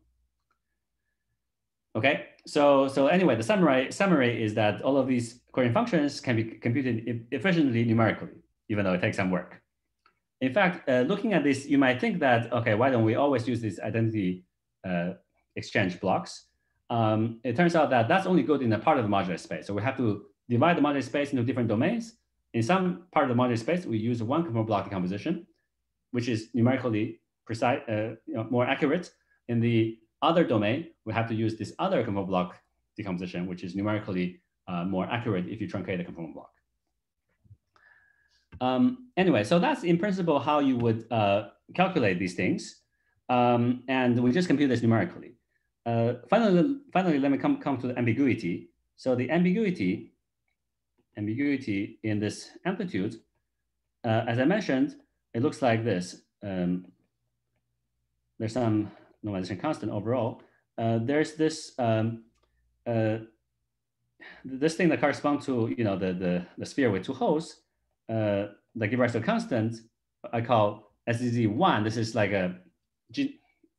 Okay, so so anyway, the summary summary is that all of these covariant functions can be computed efficiently numerically, even though it takes some work. In fact, uh, looking at this, you might think that okay, why don't we always use these identity uh, exchange blocks? Um, it turns out that that's only good in a part of the moduli space. So we have to divide the moduli space into different domains. In some part of the moduli space, we use one conformal block decomposition, which is numerically precise, uh, you know, more accurate. In the other domain, we have to use this other conformal block decomposition, which is numerically uh, more accurate if you truncate the conformal block. Um, anyway, so that's in principle how you would uh, calculate these things. Um, and we just compute this numerically. Uh, finally, finally, let me come, come to the ambiguity. So the ambiguity, ambiguity in this amplitude, uh, as I mentioned, it looks like this. Um, there's some normalization constant overall, uh, there's this um, uh, this thing that corresponds to you know the the, the sphere with two holes uh, that give rise to a constant. I call SDZ one. This is like a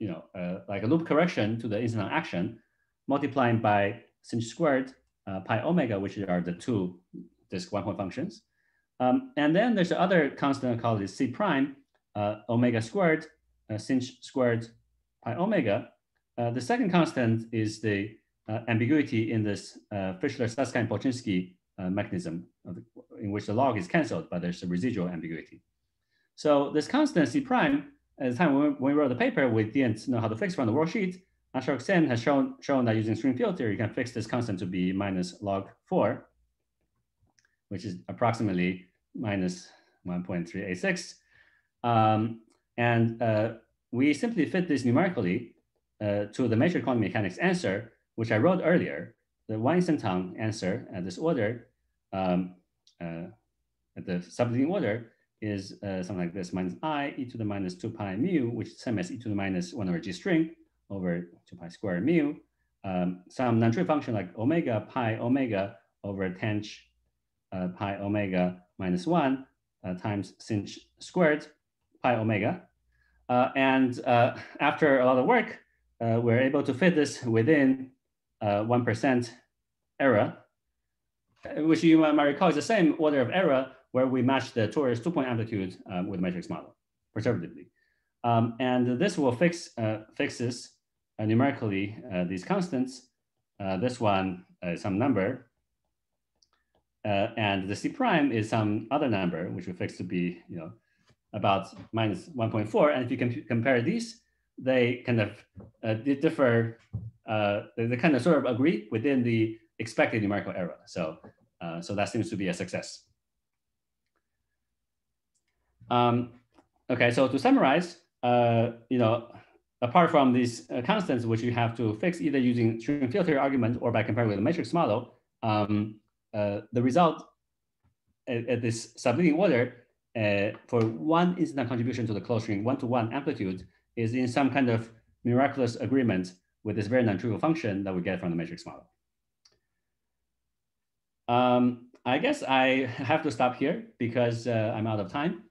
you know uh, like a loop correction to the instanton action, multiplying by sinh squared uh, pi omega, which are the two disk one point functions. Um, and then there's the other constant called C prime uh, omega squared uh, sinh squared pi omega. Uh, the second constant is the uh, ambiguity in this Fischler-Susskind-Polchinski mechanism the, in which the log is canceled, but there's a residual ambiguity. So this constant C prime, at the time when we, wrote the paper, we didn't know how to fix from the worldsheet. Ashoke Sen has shown, shown that using string field theory, you can fix this constant to be minus log four, which is approximately minus 1.386. Um, and uh, we simply fit this numerically uh, to the matrix quantum mechanics answer, which I wrote earlier, the Weinstein answer at this order, um, uh, at the subleading order is uh, something like this, minus i e to the minus 2 pi mu, which is same as e to the minus 1 over g string over 2 pi square mu. Um, some non-trivial function like omega pi omega over tanh uh, pi omega minus 1 uh, times sinh squared pi omega uh, and uh, *laughs* after a lot of work, uh, we're able to fit this within 1% error, which you might recall is the same order of error where we match the torus two-point amplitude um, with the matrix model perturbatively. Um, and this will fix fixes numerically these constants. this one is some number uh, and the C prime is some other number, which we fix to be, you know, about minus 1.4. And if you can compare these, they kind of uh, differ, uh, they kind of sort of agree within the expected numerical error. So, uh, so that seems to be a success. Um, okay, so to summarize, uh, you know, apart from these uh, constants, which you have to fix either using string field theory argument or by comparing with a matrix model, um, uh, the result at, at this subleading order uh, for one instanton contribution to the closed string one-to-one amplitude is in some kind of miraculous agreement with this very non-trivial function that we get from the matrix model. Um, I guess I *laughs* have to stop here because uh, I'm out of time.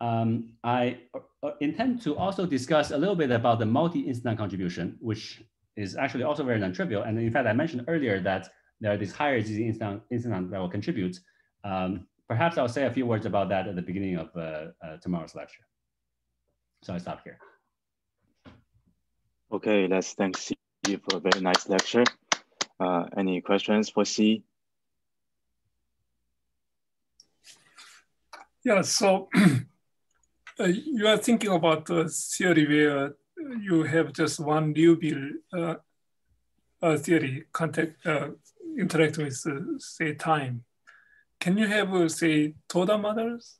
Um, I uh, intend to also discuss a little bit about the multi-instanton contribution, which is actually also very non-trivial. And in fact, I mentioned earlier that there are these higher instanton, instanton that will contribute. Um, perhaps I'll say a few words about that at the beginning of uh, uh, tomorrow's lecture. So I stop here. Okay, let's thank Xi for a very nice lecture. Uh, any questions for Xi? Yeah, so uh, *clears throat* you are thinking about a theory where you have just one Liouville uh, uh, theory contact, interact with, say, time. Can you have, uh, say, Toda models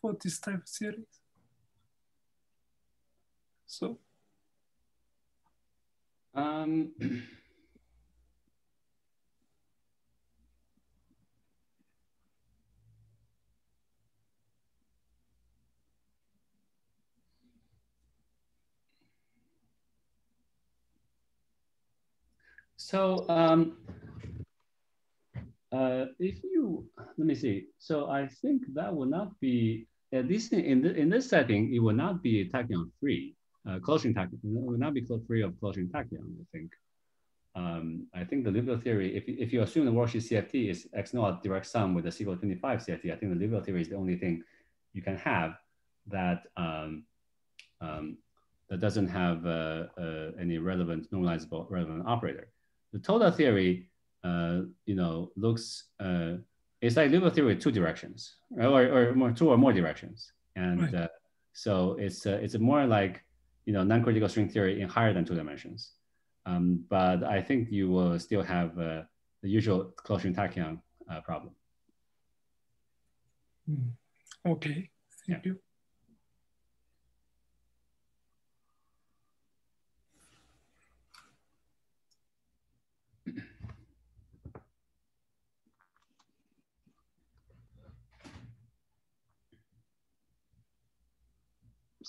for this type of series? So. Um, *clears throat* So um, uh, if you, let me see. So I think that would not be, at least in, the, in this setting, it will not be tachyon free, uh, Closing tachyon, it will not be free of Closing tachyon, I think. Um, I think the Liouville theory, if, if you assume the worldsheet CFT is X naught direct sum with the CFT25 CFT, I think the Liouville theory is the only thing you can have that um, um, that doesn't have uh, uh, any relevant normalizable relevant operator. The total theory, uh, you know, looks uh, it's like Liouville theory with two directions, or, or more two or more directions, and right. Uh, so it's uh, it's more like you know non-critical string theory in higher than two dimensions. Um, but I think you will still have the usual closure tachyon problem. Hmm. Okay, thank yeah. you.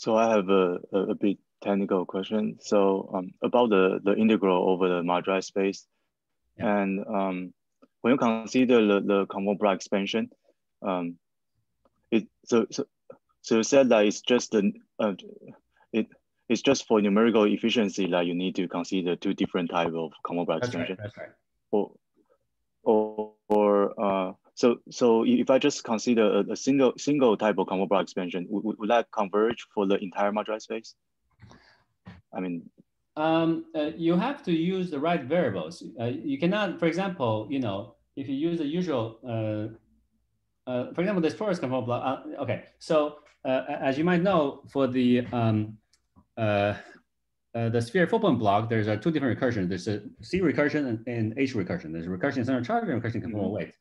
So I have a, a, bit technical question. So um, about the, the integral over the moduli space. Yeah. And um, when you consider the, the conformal block expansion, um, it so, so so you said that it's just the uh, it it's just for numerical efficiency that you need to consider two different type of conformal block expansion. Right, that's right. Or or, or uh, so, so if I just consider a, a single single type of conformal block expansion, would, would that converge for the entire moduli space? I mean, um, uh, you have to use the right variables. Uh, you cannot, for example, you know, if you use the usual, uh, uh for example, this torus conformal block. Uh, okay, so uh, as you might know, for the um, the sphere four point block, there's two different recursions. There's a C recursion and, and H recursion. There's a recursion center charge and recursion conformal mm -hmm. weight.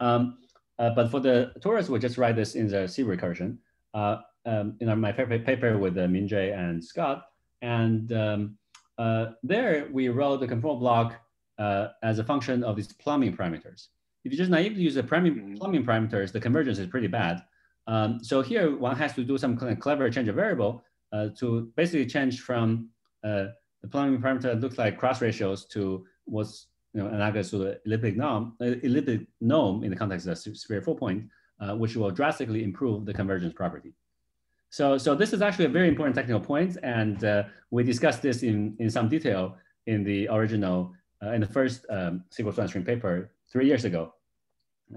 Um, uh, but for the torus, we'll just write this in the C recursion. Uh, um, in my paper with uh, Min-Jae and Scott. And um, uh, there we wrote the conformal block uh, as a function of these plumbing parameters. If you just naively use the plumbing, mm-hmm. plumbing parameters, the convergence is pretty bad. Um, so here one has to do some clever change of variable uh, to basically change from uh, the plumbing parameter that looks like cross ratios to what's you know, analogous to the elliptic nome, uh, elliptic nome in the context of sphere four point, uh, which will drastically improve the convergence property. So, so this is actually a very important technical point, and uh, we discussed this in, in some detail in the original, uh, in the first um, SQL paper three years ago.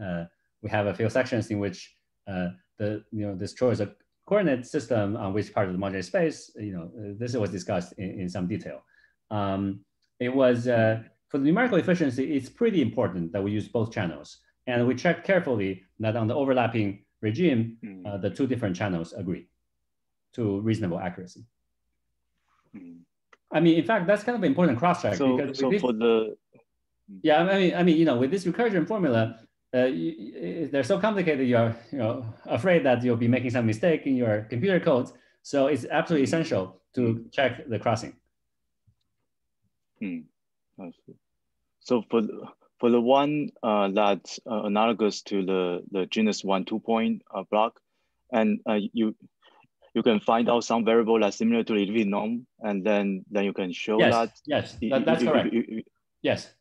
Uh, we have a few sections in which uh, the, you know, this choice of coordinate system on which part of the moduli space, you know, this was discussed in, in some detail. Um, it was, for the numerical efficiency, it's pretty important that we use both channels. And we check carefully that on the overlapping regime, mm. uh, the two different channels agree to reasonable accuracy. Mm. I mean, in fact, that's kind of an important cross check so, because so this, for the yeah, I mean, I mean, you know, with this recursion formula, uh, you, they're so complicated. You're you know afraid that you'll be making some mistake in your computer code. So it's absolutely hmm. essential to check the crossing. Hmm. So for the, for the one uh, that's uh, analogous to the, the genus one two point uh, block, and uh, you you can find out some variable that's similar to the nome, and then then you can show yes, that. Yes, that, that's correct. yes.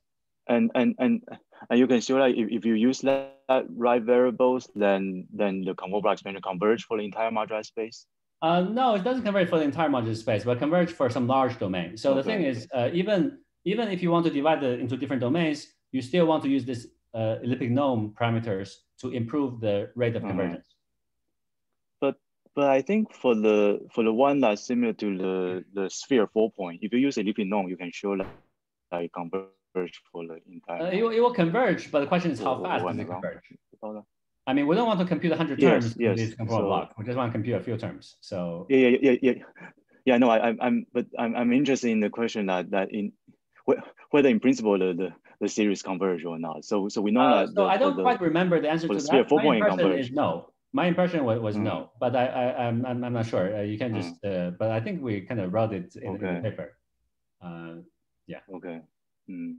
And and and and you can show that if, if you use that, that right variables, then then the conformal block expansion converge for the entire moduli space. Uh, no, it doesn't converge for the entire moduli space, but converge for some large domain. So okay. the thing is, uh, even even if you want to divide it into different domains, you still want to use this uh, elliptic nome parameters to improve the rate of mm-hmm. convergence. But but I think for the for the one that's similar to the the sphere four point, if you use elliptic nome, you can show that like converge for the entire. Uh, it, will, it will converge, but the question is how fast does it converge? I mean, we don't want to compute 100 yes, terms yes. in this so, block. We just want to compute a few terms. So yeah, yeah, yeah, yeah. Yeah, no, I, I'm, but I'm, I'm interested in the question that that in whether in principle the, the, the series converge or not. So so we know uh, that. So the, I don't quite remember the answer to the that. My impression converge. is no. My impression was, was mm. no, but I, I I'm, I'm not sure. Uh, you can just, mm. uh, but I think we kind of wrote it in, okay. in the paper. Uh, yeah. Okay. Mm.